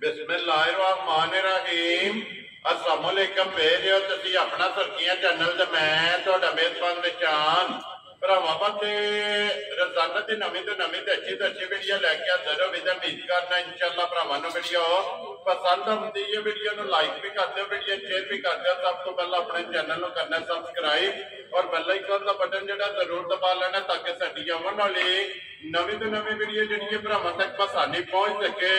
ਬਿਸਮਿਲ੍ਲਾਹਿਰਰਹਿਮਾਨਿਰਰਹੀਮ ਅਸਲਾਮ ਅਲੈਕਮ ਭੇਜਿਓ ਤੁਸੀਂ ਆਪਣਾ ਸੁਰਖੀਆਂ ਚੈਨਲ ਤੇ ਮੈਂ ਤੁਹਾਡਾ ਮੇਜ਼ਬਾਨ ਨਿਸ਼ਾਨ। ਭਰਾਵਾਂ ਬੰਦੇ ਰਜ਼ਾਨਾ ਦੀ ਨਵੀਂ ਤੋਂ ਨਵੀਂ ਤੇ ਅੱਛੀ ਤੋਂ ਅੱਛੀ ਵੀਡੀਓ ਲੈ ਕੇ ਆਉਂਦੇ ਰਹੋ ਵਿਦਨ ਉਮੀਦ ਕਰਨਾ ਇਨਸ਼ਾਅੱਲਾ ਭਰਾਵਾਂ ਨੂੰ ਵੀਡੀਓ ਪਸੰਦ ਆਉਂਦੀ ਹੈ। ਵੀਡੀਓ ਨੂੰ ਲਾਈਕ ਵੀ ਕਰ ਦਿਓ ਵੀਡੀਓ ਸ਼ੇਅਰ ਵੀ ਕਰ ਦਿਓ। ਸਭ ਤੋਂ ਪਹਿਲਾਂ ਆਪਣੇ ਚੈਨਲ ਨੂੰ ਕਰਨਾ ਸਬਸਕ੍ਰਾਈਬ ਔਰ ਬੈਲ ਆਈਕਨ ਦਾ ਬਟਨ ਜਿਹੜਾ ਜ਼ਰੂਰ ਦਬਾ ਲੈਣਾ ਤਾਂ ਕਿ ਸਾਡੀ ਆਉਣ ਵਾਲੀ ਨਵੀਂ ਤੋਂ ਨਵੀਂ ਵੀਡੀਓ ਜਿਹੜੀ ਹੈ ਭਰਾਵਾਂ ਤੱਕ ਆਸਾਨੀ ਪਹੁੰਚ ਸਕੇ।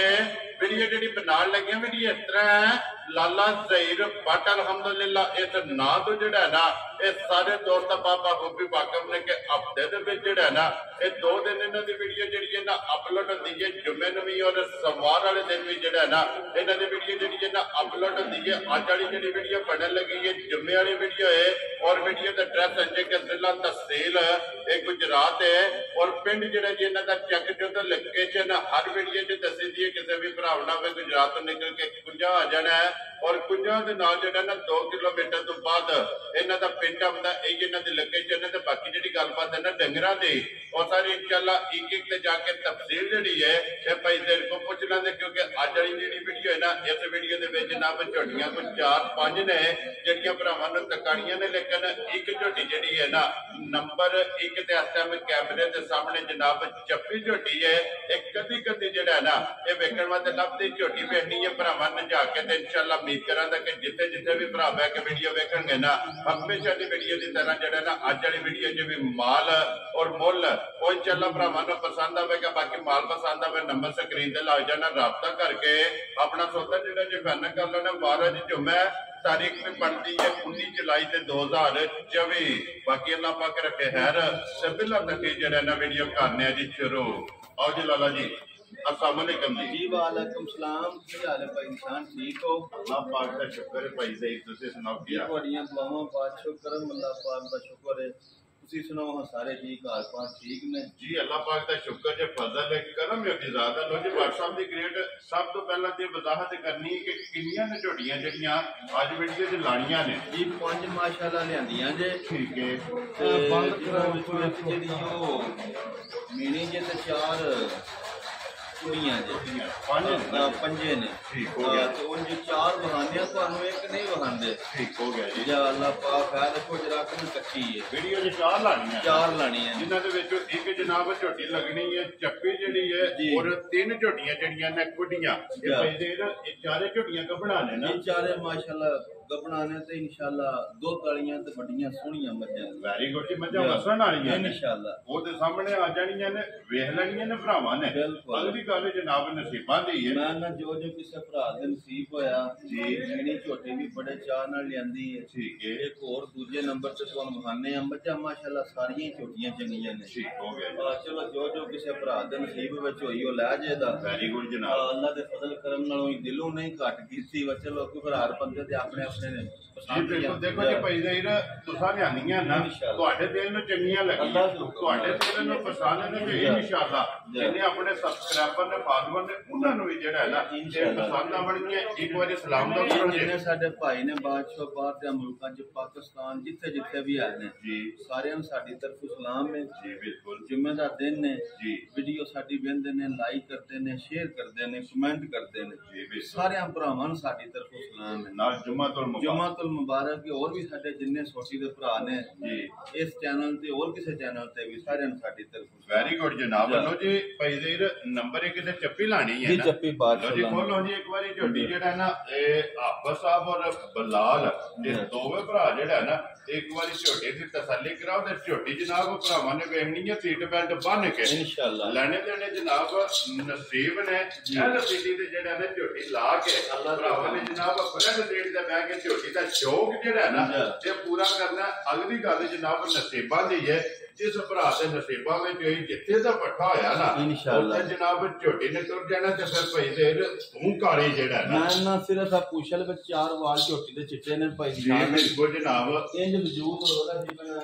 ਵੀਡੀਓ ਜਿਹੜੀ ਬਣਾਉਣ ਲੱਗਿਆ ਵੀਡੀਓ ਇਸ ਤਰ੍ਹਾਂ ਲਾਲਾ ਜ਼ਹੀਰ ਬੱਟ ਅਲਹਮਦੁਲਿਲਾ, ਇਸ ਨਾਂ ਤੋਂ ਜਿਹੜਾ ਨਾ, ਇਹ ਸਾਰੇ ਦੋਸਤ ਬਾਬਾ ਗੋਪੀ ਵਾਕਫ ਨੇ ਕਿ ਹਫ਼ਤੇ ਦੇ ਵਿੱਚ ਜਿਹੜਾ ਨਾ, ਇਹ ਦੋ ਦਿਨ ਇਹਨਾਂ ਦੀ ਵੀਡੀਓ ਜਿਹੜੀ ਹੈ ਨਾ ਅਪਲੋਡ ਹੁੰਦੀ ਹੈ, ਜੁਮੇ ਨੂੰ ਵੀ ਔਰ ਸਵਾਰ ਵਾਲੇ ਦਿਨ ਵੀ ਜਿਹੜਾ ਨਾ, ਇਹਨਾਂ ਦੀ ਵੀਡੀਓ ਜਿਹੜੀ ਹੈ ਨਾ ਅਪਲੋਡ ਹੁੰਦੀ ਹੈ। ਅੱਜ ਵਾਲੀ ਜਿਹੜੀ ਵੀਡੀਓ ਬਣਨ ਲੱਗੀ ਹੈ, ਜੁਮੇ ਵਾਲੀ ਵੀਡੀਓ ਹੈ। ਔਰ ਵੀਡੀਓ ਦਾ ਐਡਰੈਸ ਅੰਜੇ ਕੇ ਜ਼ਿਲ੍ਹਾ ਤਹਿਸੀਲ ਇਹ ਗੁਜਰਾਤ ਹੈ ਔਰ ਪਿੰਡ ਜਿਹੜਾ ਜੀ ਇਹਨਾਂ ਦਾ ਚੈੱਕ ਜੋ ਤਾਂ ਲੋਕੇਸ਼ਨ ਹਰ ਵੀਡੀਓ 'ਚ ਦੱਸੀ ਦੀ ਹੈ, ਕਿਸੇ ਵੀ ਭਰਾਵ ਨਾਲ ਵੀ ਗੁਜਰਾਤ ਤੋਂ ਨਿਕਲ ਕੇ ਕੁੰਜਾ ਆ ਜਾਣਾ ਔਰ ਕੁੰਜਾ ਦੇ ਨਾਲ ਜਿਹੜਾ ਨਾ 2 ਕਿਲੋਮੀਟਰ ਤੋਂ ਬਾਅਦ ਇਹਨਾਂ ਦਾ ਪਿੰਡ ਆਉਂਦਾ, ਇਹ ਇਹਨਾਂ ਦੀ ਲੋਕੇਸ਼ਨ ਹੈ ਤੇ ਬਾਕੀ ਜਿਹੜੀ ਗੱਲਬਾਤ ਹੈ ਨਾ ਡੰਗਰਾਂ ਦੀ, ਉਹ ਸਾਰੀ ਇਨਸ਼ਾਅੱਲਾ ਇੱਕ ਇੱਕ ਤੇ ਜਾ ਕੇ ਤਫਸੀਲ ਜਿਹੜੀ ਹੈ, ਇਹ ਭਾਈ ਦੇਰ ਕੋ ਪੁੱਛ ਲੈਂਦੇ ਕਿਉਂਕਿ ਅੱਜ ਵਾਲੀ ਜਿਹੜੀ ਵੀਡੀਓ ਹੈ ਨਾ, ਇਸ ਵੀਡੀਓ ਦੇ ਵਿੱਚ ਨਾ ਝੋਟੀਆਂ ਕੋਈ 4 5 ਨੇ, ਜਿਹੜੀਆਂ ਭਰਾਵਾਂ ਨੂੰ ਤਕਾਣੀਆਂ ਨੇ, ਲੇਕਿਨ ਇੱਕ ਝੋਟੀ ਜਿਹੜੀ ਹੈ ਨਾ ਨੰਬਰ 1 ਤੇ ਇਸ ਟਾਈਮ ਕੈਮਰੇ ਦੇ ਸਾਹਮਣੇ ਜਨਾਬ ਚੱਪੀ ਝੋਟੀ ਹੈ, ਇਹ ਕਦੀ ਕਦੀ ਜਿਹੜਾ ਨਾ, ਇਹ ਵੇਖਣ ਵਾਸਤੇ ਲੱਭਦੀ ਝੋਟੀ ਵੇਖਣੀ ਹੈ, ਭਰਾਵਾਂ ਨੇ ਜਾ ਕੇ ਤੇ ਇਨਸ਼ਾਅੱਲਾ ਉਮੀਦ ਕਰਾਂਗਾ ਕਿ ਜਿੱਥੇ ਜਿੱਥੇ ਵੀ ਭਰਾ ਬੈ ਕੇ ਵੀਡੀਓ ਵੇਖਣਗੇ ਨਾ, ਹਮੇਸ਼ਾ ਦੀ ਵੀਡੀਓ ਦੀ ਤਰ੍ਹਾਂ ਜਿਹੜਾ ਨਾ, ਅੱਜ ਵਾਲੀ ਵੀਡੀਓ 'ਚ ਵੀ ਮਾਲ ਔਰ ਮੁੱਲ, ਉਹ ਇਨਸ਼ਾਅੱਲਾ ਭਰਾਵਾਂ ਨੂੰ ਪਸੰਦ ਆਵੇਗਾ, ਬਾਕੀ ਮਾਲ ਪਸੰਦ ਆਵੇ ਨੰਬਰ ਸਕਰੀਨ ਤੇ ਲੱਗ ਜਾਣਾ, ਰਾਬਤਾ ਕਰਕੇ ਆਪਣਾ ਸੌਦਾ ਜਿਹੜਾ ਜੇ ਫਨ ਕਰ ਲੈਣਾ, ਮਹਾਰਾਜ ਜੁਮਾ ਤਾਰੀਖ ਵੀ ਬਣਦੀ ਹੈ 19 ਜੁਲਾਈ ਤੇ 2024 ਬਾਕੀ ਅੱਲਾਹ ਪਾਕ ਰੱਖੇ ਹੈਰ। ਤੇ ਬਿਲਾ ਤੱਕ ਜਿਹੜਾ ਨਾ ਵੀਡੀਓ ਕਰਨੇ ਆ ਜੀ ਸ਼ੁਰੂ। ਆਓ ਜੀ ਲਾਲਾ ਜੀ ਅਸਲਾਮ ਅਲੈਕਮ ਜੀ। ਜੀ ਵਾਲੇਕੁਮ ਸਲਾਮ। ਕੀ ਹਾਲ ਹੈ ਭਾਈ? ਇਨਸਾਨ ਠੀਕ ਹੋ? ਅੱਲਾਹ ਪਾਕ ਦਾ ਸ਼ੁਕਰ ਹੈ ਭਾਈ ਜ਼ਈ ਤੁਸੀਂ ਸੁਣਾਓ ਕੀ ਹਾਲ? ਤੁਹਾਡੀਆਂ ਦੁਆਵਾਂ ਬਾਦਸ਼ਾਹ ਕਰਮ ਅੱਲਾਹ ਪਾਕ ਦਾ ਸ਼ੁਕਰ ਹੈ। ਤੁਸੀਂ ਸੁਣਾਓ ਹਾਂ ਸਾਰੇ ਜੀ ਘਰ ਪਾਸ ਠੀਕ ਨੇ। ਜੀ ਅੱਲਾਹ ਪਾਕ ਦਾ ਸ਼ੁਕਰ ਜੇ ਫਜ਼ਲ ਹੈ ਕਰਮ ਹੈ ਕਿ ਜ਼ਿਆਦਾ ਲੋ ਜੀ WhatsApp ਦੀ ਗ੍ਰੇਡ ਸਭ ਤੋਂ ਪਹਿਲਾਂ ਤੇ ਵਜ਼ਾਹਤ ਕਰਨੀ ਹੈ ਕਿ ਕਿੰਨੀਆਂ ਨੇ ਝੋਟੀਆਂ ਜਿਹੜੀਆਂ ਅੱਜ ਵੀਡੀਓ 'ਚ ਲਾਣੀਆਂ ਨੇ। ਜੀ ਪੰਜ ਮਾਸ਼ਾਅੱਲਾ ਲਿਆਂਦੀਆਂ ਜੇ। ਠੀਕ ਹੈ। ਤੇ ਜਿਹਨਾਂ ਵਿੱਚੋਂ ਇੱਕ ਜਿਹੜੀ ਉਹ ਮੀਣੀ ਜੇ ਤੇ ਚਾਰ ਕੁੜੀਆਂ ਜੇ ਪੰਜ ਹਾਂ, ਪੰਜੇ ਨੇ। ਠੀਕ ਹੋ ਗਿਆ। ਹਾਂ, ਤੇ ਉਂਝ ਚਾਰ ਵਹਾਨੀਆਂ ਤੁਹਾਨੂੰ ਇੱਕ ਨਹੀਂ ਵਹਾਂਦੇ ਠੀਕ ਹੋ ਗਿਆ ਜੀ। ਜਾਂ ਅੱਲਾਹ ਪਾਕ ਹੈ ਦੇਖੋ ਜਰਾ ਕਿ ਕੱਚੀ ਹੈ ਵੀਡੀਓ 'ਚ ਚਾਰ ਲਾਣੀਆਂ ਚਾਰ ਲਾਣੀਆਂ ਨੇ। ਜਿਨ੍ਹਾਂ ਦੇ ਵਿੱਚੋਂ ਇੱਕ ਜਨਾਬ ਝੋਟੀ ਲੱਗਣੀ ਹੈ ਚੱਪੀ ਜਿਹੜੀ ਹੈ ਜੀ। ਔਰ ਤਿੰਨ ਝੋਟੀਆਂ ਜਿਹੜੀਆਂ ਨੇ ਕੁੱਡੀਆਂ। ਇਹ ਜਾ। ਭਾਈ ਦੇ ਇਹ ਚਾਰੇ ਝੋਟੀਆਂ ਕੱਢਣਾ ਨੇ ਨਾ। ਇਹ ਚਾਰੇ ਮਾਸ਼ਾਅੱਲਾ ਗੱਬਣਾ ਨੇ ਤੇ ਇਨਸ਼ਾਅੱਲਾ ਦੋ ਤਾਲੀਆਂ ਤੇ ਵੱਡੀਆਂ ਸੋਹਣੀਆਂ ਮੱਝਾਂ ਨੇ। ਵੈਰੀ ਗੁੱਡ ਜੀ ਮੱਝਾਂ ਵਸਣ ਵਾਲੀਆਂ ਨੇ। ਇਨਸ਼ਾਅੱਲਾ। ਉਹ ਤੇ ਸਾਹਮਣੇ ਆ ਜਾਣੀਆਂ ਨੇ ਵੇਖ ਲੈਣੀਆਂ ਨੇ ਭਰਾਵਾਂ ਨੇ। ਬਿਲਕੁਲ। ਅਗਲੀ ਗੱਲ ਜਨਾਬ ਨਸੀਬਾਂ ਦੀ ਹੈ। ਮੈਂ ਨਾ ਜੋ ਜੋ ਕਿਸੇ ਭਰਾ ਦੇ ਨਸੀਬ ਹੋਇਆ ਜੀ। ਜਿਹੜੀ ਝੋਟੀ ਵੀ ਬੜੇ ਚਾਹ ਨਾਲ ਲਿਆਂਦੀ ਹੈ। ਠੀਕ ਹੈ। ਇੱਕ ਹੋਰ ਦੂਜੇ ਨੰਬਰ ਤੇ ਤੁਹਾਨੂੰ ਆ ਮੱਝਾਂ ਮਾਸ਼ਾਅੱਲਾ ਸਾਰੀਆਂ ਝੋਟੀਆਂ ਚੰਗੀਆਂ ਨੇ। ਠੀਕ ਹੋ ਗਿਆ ਚਲੋ ਜੋ ਜੋ ਕਿਸੇ ਭਰਾ ਦੇ ਨਸੀਬ ਵਿੱਚ ਹੋਈ ਉਹ ਲੈ ਜਾਏਦਾ ਵੈਰੀ ਗੁੱਡ ਜਨਾਬ। ਅੱਲਾ ਦੇ ਫਜ਼ਲ ਕਰਮ ਨਾਲੋਂ ਹੀ ਦਿਲੋਂ ਨਹੀਂ ਘੱਟ ਕੀਤੀ ਵਾ। ਚਲੋ ਕਿ ਫਿਰ ਹਰ ਬੰਦੇ ਦੇ ਆਪਣੇ ਆਪਣੇ ਨੇ। ਜੀ ਬਿਲਕੁਲ। ਦੇਖੋ ਜੀ ਭਾਈ ਜ਼ਹੀਰ ਤੁਸਾਂ ਲਿਆਂਦੀਆਂ ਨਾ। ਤੁਹਾਡੇ ਦਿਲ ਨੂੰ ਚੰਗੀਆਂ ਲੱਗੀਆਂ। ਤੁਹਾਡੇ ਦਿਲ ਨੂੰ ਪਸੰਦ ਨੇ ਜੀ। ਇਨਸ਼ਾਅੱਲਾ ਜੀ। ਜਿਹਨੇ ਆਪਣੇ ਸਬਸਕ੍ਰਾਈਬਰ ਨੇ ਫਾਲੋਅਰ ਨੇ ਉਹਨਾਂ ਨੂੰ ਵੀ ਜਿਹੜਾ ਹੈ ਨਾ ਇਹ। ਪਸੰਦ ਆਵਣਗੀਆਂ ਇੱਕ ਵਾਰੀ ਸਲਾਮ ਦਾ ਕਰੋ ਜਿੰਨੇ ਸਾਡੇ ਭਾਈ ਨੇ ਬਾਦਸ਼ਾਹ ਬਾਹਰ ਦੇ ਮੁਲਕਾਂ 'ਚ ਪਾਕਿਸਤਾਨ ਜਿੱਥੇ ਜਿੱਥੇ ਵੀ ਆਏ ਨੇ ਜੀ। ਸਾਰਿਆਂ ਨੂੰ ਸਾਡੀ ਤਰਫੋਂ ਸਲਾਮ ਹੈ। ਜੀ ਬਿਲਕੁਲ। ਜੁਮੇ ਦਾ ਦਿਨ ਨੇ। ਜੀ। ਵੀਡੀਓ ਸਾਡੀ ਵੇਖਦੇ ਨੇ ਲਾਈਕ ਕਰਦੇ ਨੇ ਸ਼ੇਅਰ ਕਰਦੇ ਨੇ ਕਮੈਂਟ ਕਰਦੇ ਨੇ। ਜੀ ਸਾਰਿਆਂ ਭਰਾਵਾਂ ਨੂੰ ਸਾਡੀ ਤਰਫੋਂ ਸਲਾਮ ਹੈ। ਨਾਲ ਜੁਮਾਤੁਲ ਮੁਬਾਰਕ। ਜੁਮਾਤੁਲ ਮੁਬਾਰਕ ਹੈ ਹੋਰ ਵੀ ਸਾਡੇ ਜਿੰਨੇ ਸੋਟੀ ਦੇ ਭਰਾ ਨੇ ਜੀ। ਇਸ ਚੈਨਲ ਤੇ ਹੋਰ ਕਿਸੇ ਚੈਨਲ ਤੇ ਵੀ ਸਾਰਿਆਂ ਨੂੰ ਸਾਡੀ ਤਰਫੋਂ ਵੈਰੀ ਗੁੱਡ ਜਨਾਬ। ਜੀ। ਲੋ ਜੀ ਜ਼ਹੀਰ ਨੰਬਰ 1 ਤੇ ਚੱਪੀ ਲਾਣੀ ਹੈ ਜੀ ਨਾ। ਚੱਪੀ ਲੋ ਜੀ ਖੋਲੋ ਜੀ ਇੱਕ ਵਾਰੀ ਝੋਟੀ ਜਿਹੜਾ ਨਾ ਇਹ ਆਪਸ ਸਾਹਿਬ ਔਰ ਬਲਾਲ ਇਹ ਜੀ। ਦੋਵੇਂ ਭਰਾ ਜਿਹੜਾ ਹੈ ਨਾ ਇੱਕ ਵਾਰੀ ਝੋਟੀ ਦੀ ਤਸੱਲੀ ਕਰਾਓ ਤੇ ਝੋਟੀ ਜਨਾਬ ਭਰਾਵਾਂ ਨੇ ਵੇਖਣੀ ਹੈ ਸੀਟ ਬੈਲਟ ਬੰਨ ਕੇ। ਇਨਸ਼ਾਅੱਲਾ। ਲੈਣੇ ਦੇਣੇ ਜਨਾਬ ਨਸੀਬ ਨੇ। ਐਲ ਸਿਟੀ ਦੇ ਜਿਹੜਾ ਨੇ ਝੋਟੀ ਲਾ ਕੇ ਅੱਲਾਹ ਦਾ ਭਰਾਵਾਂ ਨੇ ਜਨਾਬ ਬ੍ਰੈਡ ਰੇਟ ਤੇ ਬਹਿ ਕੇ ਝੋਟੀ ਦਾ ਸ਼ੌਕ ਜਿਹੜਾ ਹੈ ਨਾ ਜੀ। ਇਹ ਪੂਰਾ ਕਰਨਾ ਅਗਲੀ ਗੱਲ ਜਨਾਬ ਨਸੀਬਾਂ ਦੀ ਹੈ। ਜਿਸ ਭਰਾ ਦੇ ਨਸੀਬਾਂ ਵਿੱਚ ਹੋਈ ਜਿੱਥੇ ਦਾ ਪੱਠਾ ਹੋਇਆ ਨਾ ਇਨਸ਼ਾਅੱਲਾ। ਉੱਥੇ ਜਨਾਬ ਝੋਟੀ ਨੇ ਤੁਰ ਜਾਣਾ ਤੇ ਫਿਰ ਭਾਈ ਦੇ ਤੂੰ ਕਾਲੀ ਜਿਹੜਾ ਨਾ। ਮੈਂ ਨਾ ਸਿਰਫ ਆ ਪੁੱਛਲ ਵਿੱਚ ਚਾਰ ਵਾਲ ਝੋਟੀ ਦੇ ਚਿੱਟੇ ਨੇ ਭਾਈ ਜੀ ਬਿਲਕੁਲ ਜਨਾਬ। ਇੰਜ ਵਜੂਦ ਉਹਦਾ ਜਿਵੇਂ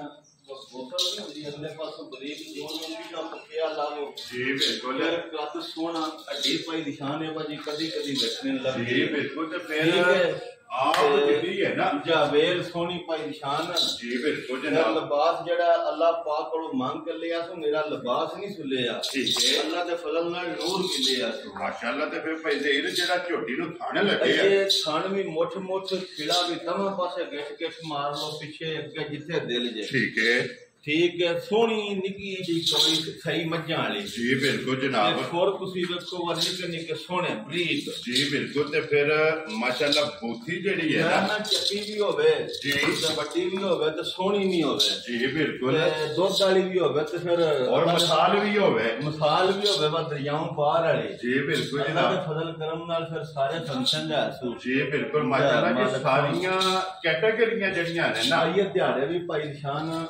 ਬੋਤਲ ਨਹੀਂ ਹੁੰਦੀ ਅਗਲੇ ਪਾਸੋਂ ਬਰੀਕ ਜੋਨ ਵੀ ਨਾ ਪੁੱਕਿਆ ਲਾਵੋ ਜੀ ਬਿਲਕੁਲ। ਕੱਦ ਸੋਹਣਾ ਅੱਡੀ ਪਾਈ ਨਿਸ਼ਾਨ ਹੈ ਬਾਜੀ ਕਦੀ ਕਦੀ ਵੇਖਣੇ ਜੀ ਲੱਗੀ ਬਿਲਕੁਲ ਤੇ ਫਿਰ ਆਪ ਜਿਹੜੀ ਹੈ ਨਾ। ਜਾਵੇਲ ਸੋਹਣੀ ਭਾਈ ਨਿਸ਼ਾਨ ਜੀ ਬਿਲਕੁਲ ਜਨਾਬ। ਲਿਬਾਸ ਜਿਹੜਾ ਅੱਲਾਹ ਪਾਕ ਕੋਲੋਂ ਮੰਗ ਕੇ ਲਿਆ ਸੋ ਮੇਰਾ ਲਿਬਾਸ ਨਹੀਂ ਸੁਲਿਆ। ਠੀਕ ਹੈ ਅੱਲਾਹ ਦੇ ਫਜ਼ਲ ਨਾਲ ਨੂਰ ਮਿਲਿਆ ਸੋ। ਮਾਸ਼ਾਅੱਲਾ ਤੇ ਫਿਰ ਭਾਈ ਜ਼ਹੀਰ ਜਿਹੜਾ ਝੋਟੀ ਨੂੰ ਥਾਣੇ ਲੱਗੇ ਆ। ਇਹ ਛਣ ਵੀ ਮੁੱਠ ਮੁੱਠ ਖਿਲਾ ਵੀ ਤਮਾਂ ਪਾਸੇ ਗਿੱਠ ਗਿੱਠ ਮਾਰ ਲੋ ਪਿੱਛੇ ਅੱਗੇ ਜਿੱਥੇ ਦਿਲ ਜੇ। ਠੀਕ ਹੈ। ਠੀਕ ਹੈ ਸੋਹਣੀ ਨਿੱਕੀ ਜੀ ਕੋਈ ਸਹੀ ਮੱਝਾਂ ਵਾਲੀ। ਜੀ ਬਿਲਕੁਲ ਜਨਾਬ। ਖੋਰ ਤੁਸੀਂ ਵੇਖੋ ਵਾ ਨਿੱਕੇ ਨਿੱਕੇ ਸੋਹਣੇ ਬਰੀਕ ਜੀ ਬਿਲਕੁਲ ਤੇ ਫਿਰ ਮਾਸ਼ਾਅੱਲਾ ਬੂਥੀ ਜਿਹੜੀ ਹੈ ਨਾ। ਨਾ ਚੱਪੀ ਵੀ ਹੋਵੇ ਜੀ। ਤੇ ਵੱਡੀ ਵੀ ਹੋਵੇ ਤੇ ਸੋਹਣੀ ਨਹੀਂ ਹੋਵੇ। ਜੀ ਬਿਲਕੁਲ। ਦੁੱਧ ਵਾਲੀ ਵੀ ਹੋਵੇ ਤੇ ਫਿਰ ਔਰ ਮਸਾਲ ਵੀ ਹੋਵੇ। ਮਿਸਾਲ ਵੀ ਹੋਵੇ ਵਾ ਦਰਿਆਵਾਂ ਪਾਰ ਵਾਲੀ। ਜੀ ਬਿਲਕੁਲ ਅੱਲਾਹ ਦੇ ਜਨਾਬ ਫਜ਼ਲ ਕਰਮ ਨਾਲ ਫਿਰ ਸਾਰੇ ਫੰਕਸ਼ਨ ਲੈ ਸੂ। ਜੀ ਬਿਲਕੁਲ ਮਾਸ਼ਾਅੱਲਾ ਜੀ ਸਾਰੀਆਂ ਕੈਟਾਗਰੀਆਂ ਜਿਹੜੀਆਂ ਨੇ ਨਾ। ਆਈਏ ਦਿਹਾੜੇ ਵੀ ਭਾਈ ਨਿਸ਼ਾਨ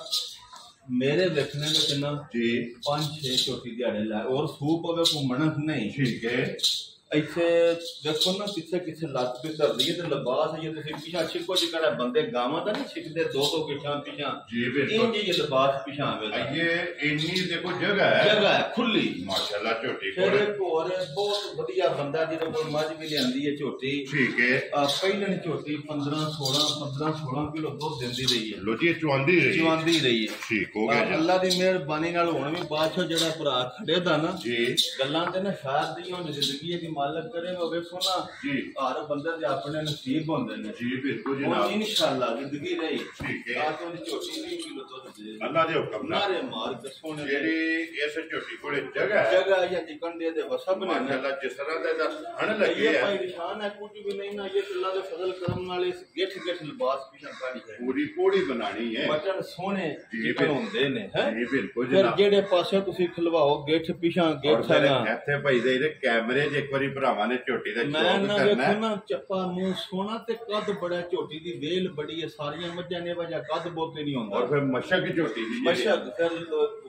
ਮੇਰੇ ਵੇਖਣੇ ਵਿੱਚ ਨਾ ਜੀ। ਪੰਜ ਛੇ ਛੋਟੀ ਦਿਹਾੜੇ ਲੈ। ਔਰ ਸੂਪ ਹੋਵੇ ਘੁੰਮਣ ਨਹੀਂ। ਠੀਕ ਹੈ। ਇੱਥੇ ਦੇਖੋ ਨਾ ਕਿੱਥੇ ਕਿੱਥੇ ਲੱਤ ਤੇ ਧਰਦੀ ਹੈ ਤੇ ਲਿਬਾਸ ਹੈ ਜੇ ਤੁਸੀਂ ਪਿਛਾ ਛਿੱਕੋ ਜਿਹੜਾ ਬੰਦੇ ਗਾਵਾਂ ਦਾ ਨਹੀਂ ਛਿੱਕਦੇ ਦੋ ਦੋ ਪਿਛਾਂ ਪਿਛਾਂ ਜੀ ਇਹ ਬਿਲਕੁਲ ਜੀ ਲਿਬਾਸ ਪਿਛਾਂ ਆਵੇ ਦਾ ਆਈਏ ਇੰਨੀ ਦੇਖੋ ਜਗ੍ਹਾ ਹੈ। ਜਗ੍ਹਾ ਹੈ ਖੁੱਲੀ। ਮਾਸ਼ਾਅੱਲਾ ਝੋਟੀ ਫਿਰ ਕੋਲ। ਇੱਕ ਹੋਰ ਹੈ, ਬਹੁਤ ਵਧੀਆ ਬੰਦਾ ਜਿਹਦੇ ਕੋਲ ਮੱਝ ਵੀ ਲਿਆਂਦੀ ਹੈ ਝੋਟੀ। ਠੀਕ ਹੈ। ਆ ਪਹਿਲਣ ਝੋਟੀ 15 16 15 16 ਕਿਲੋ ਦੁੱਧ ਦਿੰਦੀ ਰਹੀ ਹੈ। ਲੋ ਜੀ ਇਹ ਚੁਆਂਦੀ ਰਹੀ ਚਵਾਂਦੀ ਰਹੀ ਹੈ। ਠੀਕ ਹੋ ਗਿਆ ਆ, ਜੀ। ਅੱਲਾ ਦੀ ਮਿਹਰਬਾਨੀ ਨਾਲ ਹੁਣ ਵੀ ਬਾਦਸ਼ਾਹ ਜਿਹੜਾ ਭਰਾ ਖੜੇ ਦਾ ਨਾ ਜੀ। ਗੱਲਾਂ ਤੇ ਨਾ ਸ਼ਾਇਦ ਦੀ ਹੁਣ ਜ਼ਿੰਦਗੀ ਹੈ ਕਿ ਮਾਲਕ ਕਰੇ ਉਹ ਵੇਖੋ ਨਾ ਜੀ। ਹਰ ਬੰਦੇ ਦੇ ਆਪਣੇ ਨਸੀਬ ਹੁੰਦੇ ਨੇ। ਜੀ ਬਿਲਕੁਲ ਹੁਣ ਜਨਾਬ ਇਨਸ਼ਾਅੱਲਾ ਜ਼ਿੰਦਗੀ ਰਹੀ ਠੀਕ ਹੈ। ਆ ਤੋਂ ਝੋਟੀ ਨਹੀਂ ਕਿਲੋ ਦੁੱਧ ਦੇ। ਅੱਲਾ ਦੇ ਹੁਕਮ ਨਾਲ। ਨਾਰੇ ਮਾਰ ਕੇ ਸੋਨੇ ਦੀ। ਜਿਹੜੀ ਇਸ ਝੋਟੀ ਕੋਲੇ ਜਗ੍ਹਾ ਹੈ। ਜਗ੍ਹਾ ਜਾਂ ਜਿਕੰਡੇ ਦੇ ਵਸਬ ਨੇ ਨਾ। ਮਾਸ਼ਾਅੱਲਾ ਜਿਸ ਤਰ੍ਹਾਂ ਦਾ ਇਹਦਾ ਹਣ ਲੱਗੇ ਇਹ ਆ। ਭਾਈ ਨਿਸ਼ਾਨ ਹੈ ਕੁਝ ਵੀ ਨਹੀਂ ਨਾ ਇਹ ਅੱਲਾ ਦੇ ਫਜ਼ਲ ਕਰਮ ਨਾਲ ਇਸ ਗਿੱਠ ਗਿੱਠ ਲਿਬਾਸ ਪਿਛਾ ਕਾੜੀ ਹੈ। ਪੂਰੀ ਪੂੜੀ ਬਣਾਣੀ ਹੈ। ਬਟਨ ਸੋਹਣੇ ਜੀ, ਜਿਕਣ ਬਿਲਕੁਲ। ਹੁੰਦੇ ਨੇ ਹੈ? ਜੀ ਬਿਲਕੁਲ ਫਿਰ ਜਨਾਬ ਜਿਹੜੇ ਪਾਸੇ ਤੁਸੀਂ ਖਲਵਾਓ ਗਿੱਠ ਪਿਛਾਂ ਔਰ ਗਿੱਠ ਫਿਰ ਹੈਗਾ। ਇੱਥੇ ਭਾਈ ਦੇ ਇਹਦੇ ਕੈਮਰੇ 'ਚ ਇੱਕ ਵਾਰੀ ਭਰਾਵਾਂ ਨੇ ਝੋਟੀ ਦਾ ਮੈਂ ਚੌਕ ਨਾ ਕਰਨਾ ਵੇਖੋ ਹੈ। ਨਾ ਚੱਪਾ ਮੂੰਹ ਸੋਹਣਾ ਤੇ ਕੱਦ ਬੜਾ ਝੋਟੀ ਦੀ ਵੇਲ ਬੜੀ ਹੈ ਸਾਰੀਆਂ ਮੱਝਾਂ ਨੇ ਵਜਾ ਕੱਦ ਬੋਤੇ ਨਹੀਂ ਔਰ ਹੁੰਦਾ ਫਿਰ ਮਸ਼ਕ ਝੋਟੀ ਦੀ ਜਿਹੜੀ- ਮਸ਼ਕ ਫਿਰ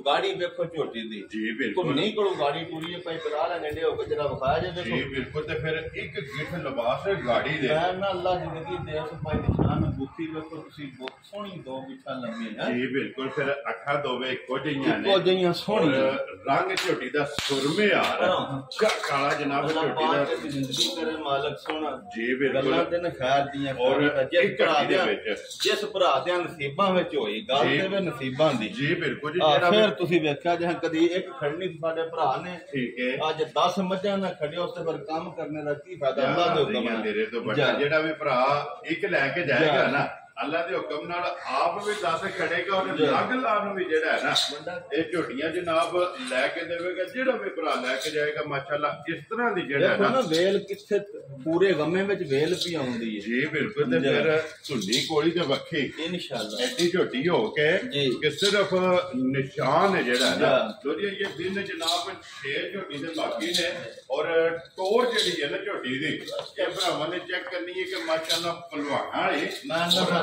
ਗਾੜੀ ਵੇਖੋ ਝੋਟੀ ਦੀ। ਜੀ ਬਿਲਕੁਲ। ਨਹੀਂ ਕੋਲ ਗਾੜੀ ਪੂਰੀ ਹੈ ਭਾਈ ਬਰਾ ਲੈ ਨੇੜੇ ਹੋ ਕੇ ਜਰਾ ਵਿਖਾਇਆ ਜੇ ਜੀ ਦੇਖੋ ਬਿਲਕੁਲ ਤੇ ਫਿਰ ਇੱਕ ਗਿੱਠ ਲਿਬਾਸ ਹੈ ਗਾੜੀ ਦੇ। ਮੈਂ ਨਾ ਅੱਲਾ ਜ਼ਿੰਦਗੀ ਦੇ ਉਸ ਭਾਈ ਦੀ ਸ਼ਾਨ ਬੁੱਤੀ ਵੇਖੋ ਤੁਸੀਂ ਬਹੁਤ ਸੋਹਣੀ ਦੋ ਵਿਛਾ ਲੰਮੀ ਹੈ ਜੀ ਬਿਲਕੁਲ ਫਿਰ ਅੱਖਾਂ ਦੋਵੇਂ ਇੱਕੋ ਜਿਹੀਆਂ ਨੇ। ਇੱਕੋ ਜਿਹੀਆਂ ਸੋਹਣੀਆਂ। ਰੰਗ ਝੋਟੀ ਦਾ ਸੁਰਮੇ ਆ ਹਾਂ। ਕਾਲਾ ਜਨਾਬ ਝੋਟੀ ਦਾ। ਦੀ ਜ਼ਿੰਦਗੀ ਕਰੇ ਮਾਲਕ ਸੋਹਣਾ ਜੀ ਗੱਲਾਂ ਬਿਲਕੁਲ ਤੇ ਨਾ ਖੈਰ ਦੀਆਂ ਔਰ ਤਾਂ ਜਿਸ ਭਰਾ ਦੇ ਵਿੱਚ। ਜਿਸ ਭਰਾ ਦਿਆਂ ਨਸੀਬਾਂ ਵਿੱਚ ਹੋਈ ਗੱਲ ਜੀ। ਤੇ ਨਸੀਬਾਂ ਦੀ। ਜੀ ਬਿਲਕੁਲ ਜੀ ਜਿਹੜਾ ਤੁਸੀਂ ਵੇਖਿਆ ਜੇ ਕਦੀ ਇੱਕ ਖੜਨੀ ਸਾਡੇ ਭਰਾ ਨੇ ਠੀਕ ਹੈ ਅੱਜ 10 ਮੱਝਾਂ ਨਾਲ ਖੜਿਓ ਉਸ ਤੇ ਫਿਰ ਕੰਮ ਕਰਨੇ ਦਾ ਕੀ ਫਾਇਦਾ ਅੱਲਾ ਦੇ ਹੁਕਮ ਨਾਲ ਤੇਰੇ ਤੋਂ। ਵੱਡਾ ਜਿਹੜਾ ਵੀ ਭਰਾ ਇੱਕ ਲੈ ਕੇ ਜਾਏਗਾ। ਨਾ ਅੱਲਾ ਦੇ ਹੁਕਮ ਨਾਲ ਆਪ ਵੀ ਦੱਸ ਖੜੇਗਾ ਔਰ ਜਾ। ਲੱਗ ਲਾ ਨੂੰ ਵੀ ਜਿਹੜਾ ਹੈ ਨਾ ਬੰਦਾ ਇਹ ਝੋਟੀਆਂ ਜਨਾਬ ਲੈ ਕੇ ਦੇਵੇਗਾ ਜਿਹੜਾ ਵੀ ਭਰਾ ਲੈ ਕੇ ਜਾਏਗਾ ਮਾਸ਼ਾਅੱਲਾ ਇਸ ਤਰ੍ਹਾਂ ਦੀ ਜਿਹੜਾ ਹੈ ਦੇਖੋ ਨਾ ਨਾ ਵੇਲ ਕਿੱਥੇ ਪੂਰੇ ਗਮੇ ਵਿੱਚ ਵੇਲ ਵੀ ਆਉਂਦੀ ਹੈ ਜੀ ਬਿਲਕੁਲ ਤੇ ਜਾ। ਫਿਰ ਧੁੰਨੀ ਕੋਲੀ ਤੇ ਵੱਖੀ ਇਨਸ਼ਾਅੱਲਾ ਐਡੀ ਝੋਟੀ ਹੋ ਕੇ ਜੀ। ਕਿ ਸਿਰਫ ਨਿਸ਼ਾਨ ਹੈ ਜਿਹੜਾ ਨਾ ਜਾ। ਦੋਰੀਆ ਇਹ ਦਿਨ ਜਨਾਬ ਛੇ ਝੋਟੀ ਦੇ ਬਾਕੀ ਨੇ ਔਰ ਟੋਰ ਜਿਹੜੀ ਹੈ ਨਾ ਝੋਟੀ ਦੀ ਇਹ ਭਰਾਵਾਂ ਨੇ ਚੈੱਕ ਕਰਨੀ ਹੈ ਕਿ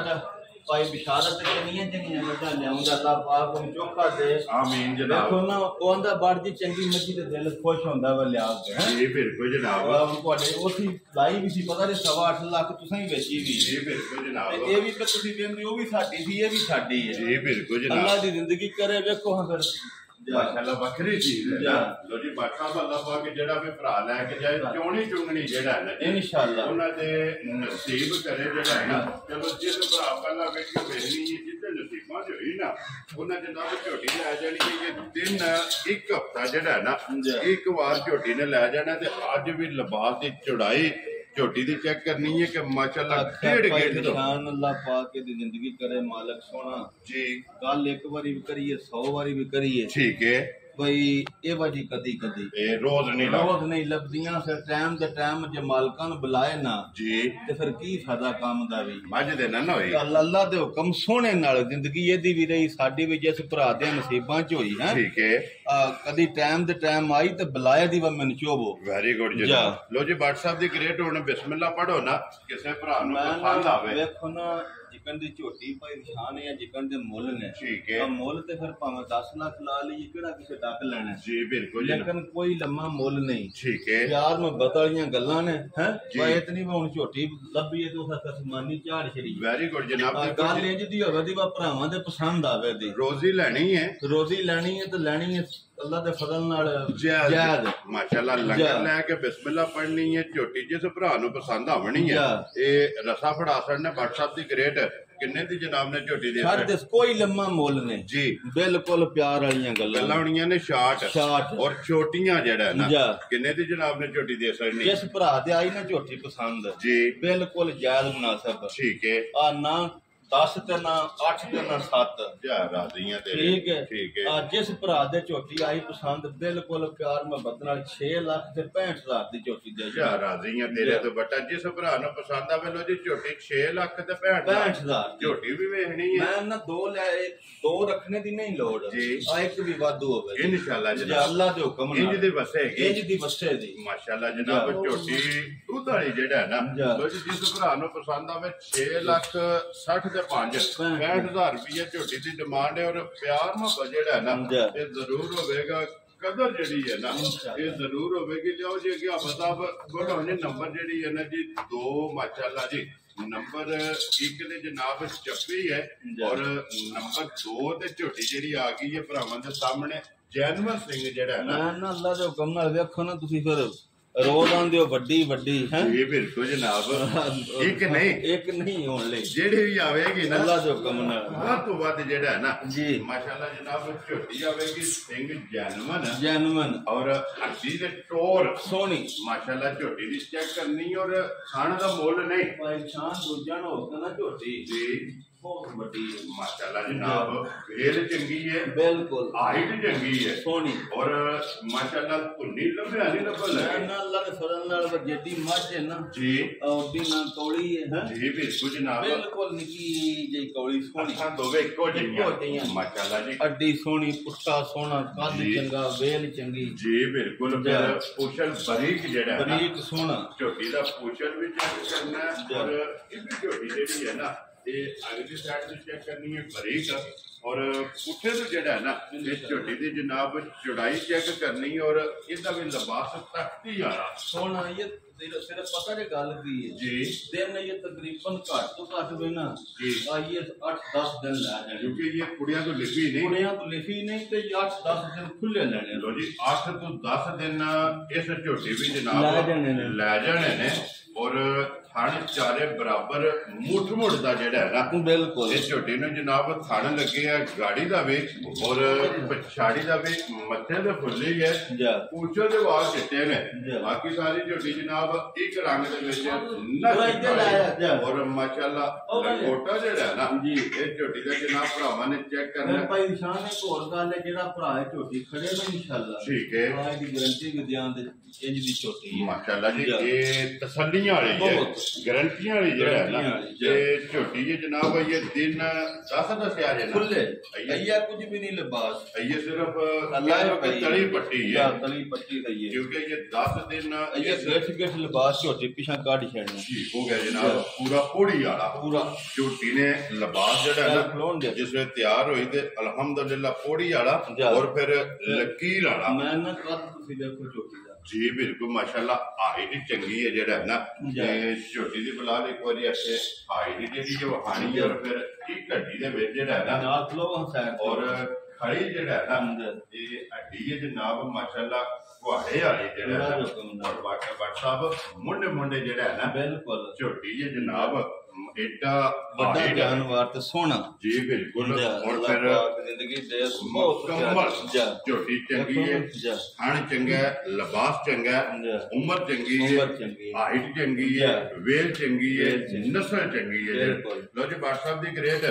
ਨਾ ਸਾਡਾ ਭਾਈ ਬਿਸ਼ਾਰਤ ਹੈ ਜਿਹੜੀਆਂ ਮੱਝਾਂ ਲਿਆਉਂਦਾ ਅੱਲਾ ਪਾਕ ਨੂੰ ਚੋਖਾ ਦੇ। ਆਮੀਨ ਦੇਖੋ ਜਨਾਬ ਨਾ ਉਹ ਆਂਦਾ ਬੜ ਜੀ ਚੰਗੀ ਮੱਝੀ ਤੇ ਦਿਲ ਖੁਸ਼ ਹੁੰਦਾ ਵਾ ਲਿਆ ਕੇ। ਹੈਂ। ਜੀ ਬਿਲਕੁਲ ਜਨਾਬ। ਤੁਹਾਡੇ ਉਥੇ ਲਾਈ ਵੀ ਸੀ ਪਤਾ ਨਹੀਂ ਸਵਾ ਅੱਠ ਲੱਖ ਤੁਸੀਂ ਹੀ ਵੇਚੀ ਵੀ। ਜੀ ਬਿਲਕੁਲ ਤੇ ਜਨਾਬ ਇਹ ਵੀ ਤੁਸੀਂ ਕਹਿੰਦੇ ਉਹ ਵੀ ਸਾਡੀ ਸੀ ਇਹ ਵੀ ਸਾਡੀ ਹੈ। ਜੀ ਬਿਲਕੁਲ ਅੱਲਾ ਜਨਾਬ ਦੀ ਜ਼ਿੰਦਗੀ ਕਰੇ ਵੇਖੋ ਹਾਂ ਫਿਰ। ਮਾਸ਼ਾਅੱਲਾ ਵੱਖਰੀ ਚੀਜ਼ ਹੈ। ਲੋ ਜੀ ਬਾਟਾ ਅੱਲਾ ਪਾਕ ਜਿਹੜਾ ਵੀ ਭਰਾ ਲੈ ਕੇ ਜਾਏ ਚੋਣੀ ਚੁੰਗਣੀ ਜਿਹੜਾ ਹੈ ਨਾ ਇਨਸ਼ਾਅੱਲਾ। ਉਹਨਾਂ ਦੇ ਨਸੀਬ ਕਰੇ ਜਿਹੜਾ ਹੈ ਨਾ ਚਲੋ ਜਿਸ ਭਰਾ ਪਹਿਲਾਂ ਵੇਖੀ ਵੇਖਣੀ ਹੈ ਜਿੱਤੇ ਨਸੀਬਾਂ ਚ ਹੋਈ ਨਾ ਉਹਨਾਂ ਦੇ ਨਾਲ ਝੋਟੀ ਲੈ ਜਾਣੀ ਹੈ ਇਹ ਦਿਨ ਇੱਕ ਹਫਤਾ ਜਿਹੜਾ ਹੈ ਨਾ। ਇੱਕ ਵਾਰ ਝੋਟੀ ਨੇ ਲੈ ਜਾਣਾ ਤੇ ਅੱਜ ਵੀ ਲਿਬਾਸ ਦੀ ਚੌੜਾਈ ਝੋਟੀ ਦੀ ਚੈੱਕ ਕਰਨੀ ਹੈ ਕਿ ਮਾਸ਼ਾਅੱਲਾ ਡੇਢ ਗਿੱਠ ਤੋਂ ਨਿਸ਼ਾਨ ਅੱਲਾ ਪਾਕ ਦੀ ਜ਼ਿੰਦਗੀ ਕਰੇ ਮਾਲਕ ਸੋਹਣਾ। ਜੀ। ਕੱਲ ਇੱਕ ਵਾਰੀ ਵੀ ਕਰੀਏ 100 ਵਾਰੀ ਵੀ ਕਰੀਏ। ਠੀਕ ਹੈ। ਬਈ ਇਹ ਵਾਜੀ ਕਦੀ ਕਦੀ। ਇਹ ਰੋਜ਼ ਨਹੀਂ ਲਾਓ ਰੋਜ਼ ਨਹੀਂ ਲੱਭਦੀਆਂ ਫਿਰ ਟਾਈਮ ਦੇ ਟਾਈਮ ਜੇ ਮਾਲਕਾਂ ਨੂੰ ਬੁਲਾਏ ਨਾ ਜੀ। ਤੇ ਫਿਰ ਕੀ ਫਾਇਦਾ ਕੰਮ ਦਾ ਵੀ? ਮੱਝ ਦੇ ਨਾ ਨਾ ਹੋਈ ਅੱਲਾ ਅੱਲਾ ਦੇ ਹੁਕਮ ਸੋਹਣੇ ਨਾਲ ਜ਼ਿੰਦਗੀ ਇਹਦੀ ਵੀ ਰਹੀ ਸਾਡੀ ਵੀ ਜਿਸ ਭਰਾ ਦੇ ਨਸੀਬਾਂ ਚ ਹੋਈ ਹੈ। ਠੀਕ ਹੈ। ਕਦੀ ਟਾਈਮ ਦੇ ਟਾਈਮ ਆਈ ਤੇ ਬੁਲਾਇਆ ਦੀ ਵਾ ਮੈਨੂੰ ਚੋਬੋ। ਵੈਰੀ ਗੁੱਡ ਜੀ। ਜਾ। ਲੋ ਜੀ WhatsApp ਦੀ ਗ੍ਰੇਟ ਹੁਣ ਬਿਸਮਿਲ੍ਲਾ ਪੜੋ ਨਾ ਕਿਸੇ ਭਰਾ ਨੂੰ ਮੈਂ ਪਸੰਦ ਨਾ ਆਵੇ ਵੇਖੋ ਨਾ ਜਿਕਣ ਦੀ ਝੋਟੀ ਭਾਈ ਨਿਸ਼ਾਨ ਹੈ ਜਿਕਣ ਦੇ ਮੁੱਲ ਨੇ ਠੀਕ ਆ ਹੈ ਮੁੱਲ ਤੇ ਫਿਰ ਭਾਵੇਂ 10 ਲੱਖ ਲਾ ਲਈਏ ਕਿਹੜਾ ਕਿਸੇ ਡੱਕ ਲੈਣਾ? ਹੈ। ਜੀ ਬਿਲਕੁਲ ਜੀ। ਲੇਕਿਨ ਕੋਈ ਲੰਮਾ ਮੁੱਲ ਨਹੀਂ। ਠੀਕ ਹੈ। ਯਾਰ ਮੈਂ ਬਤਲੀਆਂ ਗੱਲਾਂ ਨੇ ਹੈ? ਜੀ। ਭਾਈ ਇਤਨੀ ਵੀ ਹੁਣ ਝੋਟੀ ਲੱਭੀ ਹੈ ਤੇ ਉਹ ਅਸਮਾਨੀ ਝਾੜ ਛੜੀ। ਵੈਰੀ ਗੁੱਡ ਜਨਾਬ ਆ ਦੇਖੋ ਗੱਲ ਜੀ, ਇਹ ਜਿਹਦੀ ਹੋਵੇ ਦੀ ਵਾ ਭਰਾਵਾਂ ਦੇ ਪਸੰਦ ਆਵੇ ਦੀ। ਰੋਜ਼ੀ ਲੈਣੀ ਹੈ। ਰੋਜ਼ੀ ਲੈਣੀ ਹੈ ਤੇ ਲੈਣੀ ਹੈ ਅੱਲਾ ਦੇ ਫਜ਼ਲ ਨਾਲ। ਜੈਦ ਜੈਦ ਮਾਸ਼ਾਅੱਲਾ ਲੰਗਰ ਜੈਦ। ਲੈ ਕੇ ਬਿਸਮਿਲ੍ਲਾ ਪੜਨੀ ਹੈ ਝੋਟੀ ਜਿਸ ਭਰਾ ਨੂੰ ਪਸੰਦ ਆਵਣੀ ਹੈ ਕਿੰਨੇ ਦੀ ਜਨਾਬ ਨੇ ਝੋਟੀ ਦੇ ਹਰ ਦੇ ਕੋਈ ਲੰਮਾ ਮੁੱਲ ਨੇ ਜੀ। ਬਿਲਕੁਲ ਪਿਆਰ ਵਾਲੀਆਂ ਗੱਲਾਂ। ਗੱਲਾਂ ਹੋਣੀਆਂ ਨੇ ਸ਼ਾਰਟ ਸ਼ਾਰਟ। ਔਰ ਛੋਟੀਆਂ ਜਿਹੜਾ ਨਾ। ਕਿੰਨੇ ਦੀ ਜਨਾਬ ਨੇ ਝੋਟੀ ਦੇ ਸਕਣੀ ਜਿਸ ਭਰਾ ਤੇ ਆਈ ਨਾ ਝੋਟੀ ਪਸੰਦ ਜੀ। ਬਿਲਕੁਲ ਜਾਇਜ਼ ਮੁਨਾਸਬ। ਠੀਕ ਹੈ। ਆ ਨਾ 10 ਤੇ ਨਾ 8 ਤੇ ਨਾ 7 ਜਾ ਰਾਜ਼ੀਆਂ ਤੇ ਠੀਕ ਹੈ। ਠੀਕ ਹੈ। ਆ ਜਿਸ ਭਰਾ ਦੇ ਝੋਟੀ ਆਈ ਪਸੰਦ। ਬਿਲਕੁਲ ਪਿਆਰ ਮੁਹੱਬਤ ਨਾਲ 6 ਲੱਖ ਤੇ 65 ਹਜ਼ਾਰ ਦੀ ਝੋਟੀ ਦੇ ਜਾ। ਰਾਜ਼ੀਆਂ ਤੇਰੇ ਜਾ। ਤੋਂ ਬਟਾ ਜਿਸ ਭਰਾ ਨੂੰ ਪਸੰਦ ਆਵੇ ਲੋ ਜੀ ਝੋਟੀ 6 ਲੱਖ ਤੇ 65 65 ਹਜ਼ਾਰ ਦੀ। ਝੋਟੀ ਵੀ ਵੇਖਣੀ ਹੈ। ਮੈਂ ਨਾ ਦੋ ਲੈ ਦੋ ਰੱਖਣੇ ਦੀ ਨਹੀਂ ਲੋੜ। ਆ ਇੱਕ ਵੀ ਵਾਧੂ ਹੋਵੇ। ਇਨਸ਼ਾਅੱਲਾ ਜਨਾਬ। ਅੱਲਾ ਦੇ ਹੁਕਮ ਇੰਜ ਨਾਲ ਦੀ ਵਸੇਗੀ ਇੰਜ ਦੀ ਵਸੇ ਦੀ ਮਾਸ਼ਾਅੱਲਾ ਜਨਾਬ। ਝੋਟੀ ਦੁੱਧ ਵਾਲੀ ਜਿਹੜਾ ਹੈ ਨਾ। ਲੋ ਜੀ ਜਿਸ ਭਰਾ ਨੂੰ ਪਸੰਦ ਆਵੇ 6 ਲੱਖ 60 ਤੇ 5 65000 ਰੁਪਏ ਝੋਟੀ ਦੀ ਡਿਮਾਂਡ ਹੈ ਔਰ ਪਿਆਰ ਮੁਹੱਬਤ ਜਿਹੜਾ ਹੈ ਨਾ। ਇਹ ਜ਼ਰੂਰ ਹੋਵੇਗਾ ਕਦਰ ਜਿਹੜੀ ਹੈ ਨਾ। ਇਹ ਜ਼ਰੂਰ ਹੋਵੇਗੀ ਲਿਓ ਜੀ ਕਿ ਮਤਲਬ ਬੋਲੋ ਨੇ ਨੰਬਰ ਜਿਹੜੀ ਹੈ ਨਾ ਜੀ ਦੋ ਮਾਸ਼ਾਅੱਲਾ ਜੀ ਨੰਬਰ 1 ਦੇ ਜਨਾਬ ਚੱਪੀ ਹੈ। ਔਰ ਨੰਬਰ 2 ਤੇ ਝੋਟੀ ਜਿਹੜੀ ਆ ਗਈ ਹੈ ਭਰਾਵਾਂ ਦੇ ਸਾਹਮਣੇ ਜੈਨਵਰ ਸਿੰਘ ਜਿਹੜਾ ਹੈ ਨਾ ਨਾ ਅੱਲਾ ਦੇ ਹੁਕਮ ਨਾਲ ਵੇਖੋ ਨਾ ਤੁਸੀਂ ਫਿਰ ਰੋਜ਼ ਆਂਦੇ ਹੋ ਵੱਡੀ ਵੱਡੀ ਹੈ? ਇਹ ਬਿਲਕੁਲ ਜਨਾਬ। ਇੱਕ ਨਹੀਂ। ਇੱਕ ਨਹੀਂ ਹੋਣ ਲਈ। ਜਿਹੜੇ ਵੀ ਆਵੇਗੀ ਨਾ ਅੱਲਾ ਦੇ ਹੁਕਮ ਨਾਲ ਵੱਧ ਤੋਂ ਵੱਧ ਜਿਹੜਾ ਹੈ ਨਾ ਜੀ। ਮਾਸ਼ਾਅੱਲਾ ਜਨਾਬ ਝੋਟੀ ਆਵੇਗੀ ਸਿੰਘ ਜੈਨਵਨ ਜੈਨੂਨ ਔਰ ਅੱਡੀ ਦੇ ਟੋਰ। ਸੋਹਣੀ। ਮਾਸ਼ਾਅੱਲਾ ਝੋਟੀ ਦੀ ਚੈੱਕ ਕਰਨੀ ਔਰ ਖਾਣ ਦਾ ਮੁੱਲ ਨਹੀਂ। ਸ਼ਾਨ ਦੂਜਾ ਨੂੰ ਹੋ ਨਾ ਝੋਟੀ। ਜੀ। ਬਹੁਤ ਵੱਡੀ ਹੈ ਮਾਸ਼ਾਅੱਲਾ ਜਨਾਬ। ਵੇਲ ਚੰਗੀ ਹੈ। ਬਿਲਕੁਲ। ਹਾਈਟ ਚੰਗੀ ਹੈ। ਸੋਹਣੀ। ਔਰ ਮਾਸ਼ਾਅੱਲਾ ਧੁੰਨੀ ਲੱਭਿਆ ਨਹੀਂ ਲੱਭਣ ਮੈਂ ਲੱਗੇ। ਨਾ ਅੱਲਾ ਦੇ ਫਜ਼ਲ ਨਾਲ ਵੱਡੀ ਮੱਝ ਹੈ ਨਾ ਜੀ। ਔਡੀ ਨਾ ਕੌਲੀ ਹੈ ਹੈਂ? ਜੀ ਬਿਲਕੁਲ ਜਨਾਬ। ਬਿਲਕੁਲ ਨਿੱਕੀ ਜਿਹੀ ਕੌਲੀ ਸੋਹਣੀ। ਅੱਖਾਂ ਦੋਵੇਂ ਇੱਕੋ ਜਿਹੀਆਂ। ਮਾਸ਼ਾਅੱਲਾ ਜੀ। ਅੱਡੀ ਸੋਹਣੀ ਪੁੱਠਾ ਸੋਹਣਾ ਕੱਦ। ਚੰਗਾ ਵੇਲ ਚੰਗੀ। ਜੀ ਬਿਲਕੁਲ। ਫਿਰ ਪੁਸ਼ਲ ਬਰੀਕ ਜਿਹੜਾ ਹੈ ਬਰੀਕ ਸੋਹਣਾ। ਝੋਟੀ ਦਾ ਪੁਸ਼ਲ ਵੀ ਚੈੱਕ ਕਰਨਾ ਹੈ। ਔਰ ਇਹ ਵੀ ਝੋਟੀ ਜਿਹੜੀ ਹੈ ਨਾ ਇਹ ਅਗਲੀ ਸਾਈਡ ਤੋਂ ਚੈੱਕ ਕਰਨੀ ਹੈ ਬਰੀਕ ਔਰ ਪੁੱਠੇ ਤੋਂ ਜਿਹੜਾ ਹੈ ਨਾ ਇਹ ਝੋਟੀ ਦੀ ਜਨਾਬ ਚੌੜਾਈ ਚੈੱਕ ਕਰਨੀ ਔਰ ਇਹਦਾ ਵੀ ਲਿਬਾਸ ਤਖਤੀ ਵਾਲਾ ਸੋਹਣਾ ਇਹ ਤੇਰੇ ਤੇਰੇ ਪਤਾ ਜੇ ਗੱਲ ਕੀ ਹੈ। ਜੀ। ਦਿਨ ਇਹ ਤਕਰੀਬਨ ਘੱਟ ਤੋਂ ਘੱਟ ਵੀ ਨਾ ਜੀ। ਆਈਏ 8-10 ਦਿਨ ਲੈ ਜਾਣੇ। ਕਿਉਂਕਿ ਇਹ ਕੁੜੀਆਂ ਤੋਂ ਲਿਖੀ ਨਹੀਂ। ਕੁੜੀਆਂ ਤੋਂ ਲਿਖੀ ਨਹੀਂ ਤੇ 8-10 ਦਿਨ ਖੁੱਲੇ ਲੈਣੇ ਲੋ ਜੀ 8 ਤੋਂ 10 ਦਿਨ ਇਸ ਝੋਟੀ ਵੀ ਜਨਾਬ ਲੈ ਜਾਣੇ ਨੇ। ਲੈ ਜਾਣੇ ਨੇ ਔਰ ਥਣ ਚਾਰੇ ਬਰਾਬਰ ਮੁੱਠ ਮੁੱਠ ਦਾ ਜਿਹੜਾ ਹੈ ਨਾ ਬਿਲਕੁਲ ਇਹ ਝੋਟੀ ਨੂੰ ਜਨਾਬ ਥਣ ਲੱਗੇ ਆ ਗਾੜੀ ਦਾ ਵੀ ਔਰ ਪਛਾੜੀ ਦਾ ਵੀ ਮੱਥੇ ਦੇ ਫੁੱਲੇ ਹੀ ਹੈ ਪੂਛੋ ਦੇ ਵਾਲ ਚਿੱਟੇ ਨੇ। ਬਾਕੀ ਸਾਰੀ ਝੋਟੀ ਜਨਾਬ ਇੱਕ ਰੰਗ ਦੇ ਵਿੱਚ ਜੀ। ਔਰ ਮਾਸ਼ਾਅੱਲਾ। ਕੋਟਾ ਜਿਹੜਾ ਨਾ ਜੀ। ਇਹ ਝੋਟੀ ਦਾ ਜਨਾਬ ਭਰਾਵਾਂ ਨੇ ਚੈੱਕ ਕਰਨਾ ਭਾਈ ਨਿਸ਼ਾਨ ਨੇ ਹੋਰ ਗੱਲ ਹੈ ਜਿਹੜਾ ਭਰਾ ਹੈ ਝੋਟੀ ਖੜੇ ਨਾ ਇਨਸ਼ਾਅੱਲਾ ਠੀਕ ਹੈ। ਹਾਂ ਦੀ ਗਾਰੰਟੀ ਵੀ ਦਿਆਂ ਦੇ ਇੰਜ ਦੀ ਝੋਟੀ ਹੈ ਮਾਸ਼ਾਅੱਲਾ ਜੀ ਜੀ। ਇਹ ਤਸੱਲੀਆਂ ਵਾਲੀ ਹੈ ਬਹੁਤ। ਗਰੰਟੀਆਂ ਵਾਲੀ ਜਿਹੜਾ ਹੈ ਨਾ ਗਰੰਟੀਆਂ ਵਾਲੀ, ਜੀ। ਤੇ ਝੋਟੀ ਜੀ ਜਨਾਬ ਇਹ ਦਿਨ 10 ਦੱਸਿਆ ਜੇ ਨਾ। ਖੁੱਲੇ ਅਈਏ ਅਈਆ ਕੁਝ ਵੀ ਨਹੀਂ ਲਿਬਾਸ। ਇਹ ਸਿਰਫ ਅੱਲਾ ਕਹਿ ਲਓ ਹੀ ਕਿ ਤਲੀ ਪੱਟੀ ਹੈ। ਜਾਂ ਤਲੀ ਪੱਟੀ ਦਾ ਹੀ ਹੈ। ਕਿਉਂਕਿ ਇਹ 10 ਦਿਨ ਅਈਆ ਇਸ ਗੱਠ ਗੱਠ ਲਿਬਾਸ ਝੋਟੀ ਪਿਛਾ ਕੱਢ ਛੱਡਣਾ। ਠੀਕ ਹੋ ਗਿਆ ਜਨਾਬ ਪੂਰਾ ਕੋੜੀ ਵਾਲਾ। ਪੂਰਾ। ਝੋਟੀ ਨੇ ਲਿਬਾਸ ਜਿਹੜਾ ਹੈ ਖਲੋਣ ਨਾ ਦੇ ਜਿਸ ਵੇਲੇ ਤਿਆਰ ਹੋਈ ਤੇ ਅਲਹਮਦੁਲਿਲਾ ਕੋੜੀ ਵਾਲਾ ਜੀ। ਬਿਲਕੁਲ ਮਾਸ਼ਾਅੱਲਾ ਹਾਈਟ ਚੰਗੀ ਹੈ ਜਿਹੜਾ ਨਾ। ਤੇ ਝੋਟੀ ਦੀ ਬਲਾਲ ਇੱਕ ਵਾਰੀ ਇੱਥੇ ਹਾਈਟ ਜਿਹੜੀ ਜੋ ਹਾਣੀ ਔਰ ਫਿਰ ਇੱਕ ਘੱਟੀ ਦੇ ਵਿੱਚ ਜਿਹੜਾ ਨਾ ਨਾਲ ਖਲੋ ਸਾਈਡ ਔਰ ਖੜੀ ਜਿਹੜਾ ਨਾ ਇਹ ਅੱਡੀ ਹੈ ਜਨਾਬ ਮਾਸ਼ਾਅੱਲਾ ਕੁਹਾੜੇ ਵਾਲੀ ਜਿਹੜਾ ਨਾ ਬਾਕੀ ਬਾਟ ਸਾਹਿਬ ਮੁੰਡੇ ਮੁੰਡੇ ਜਿਹੜਾ ਨਾ ਬਿਲਕੁਲ ਝੋਟੀ ਹੈ ਜਨਾਬ ਏਡਾ ਵੱਡਾ। ਜਾਨਵਰ ਤੇ ਸੋਹਣਾ। ਜੀ ਬਿਲਕੁਲ। ਅੱਲਾਹ ਫਿਰ ਜ਼ਿੰਦਗੀ ਦੇ ਮੁਕੰਮਲ ਝੋਟੀ ਚੰਗੀ ਹੈ ਖਾਣ ਚੰਗਾ ਲਿਬਾਸ ਚੰਗਾ ਉਮਰ ਚੰਗੀ ਹੈ। ਹਾਈਟ ਚੰਗੀ ਹੈ। ਵੇਲ ਚੰਗੀ ਹੈ। ਨਸਲ ਚੰਗੀ ਹੈ। ਲੋ ਜੀ ਬਾਟ ਸਾਹਿਬ ਦੀ ਗ੍ਰੇਡ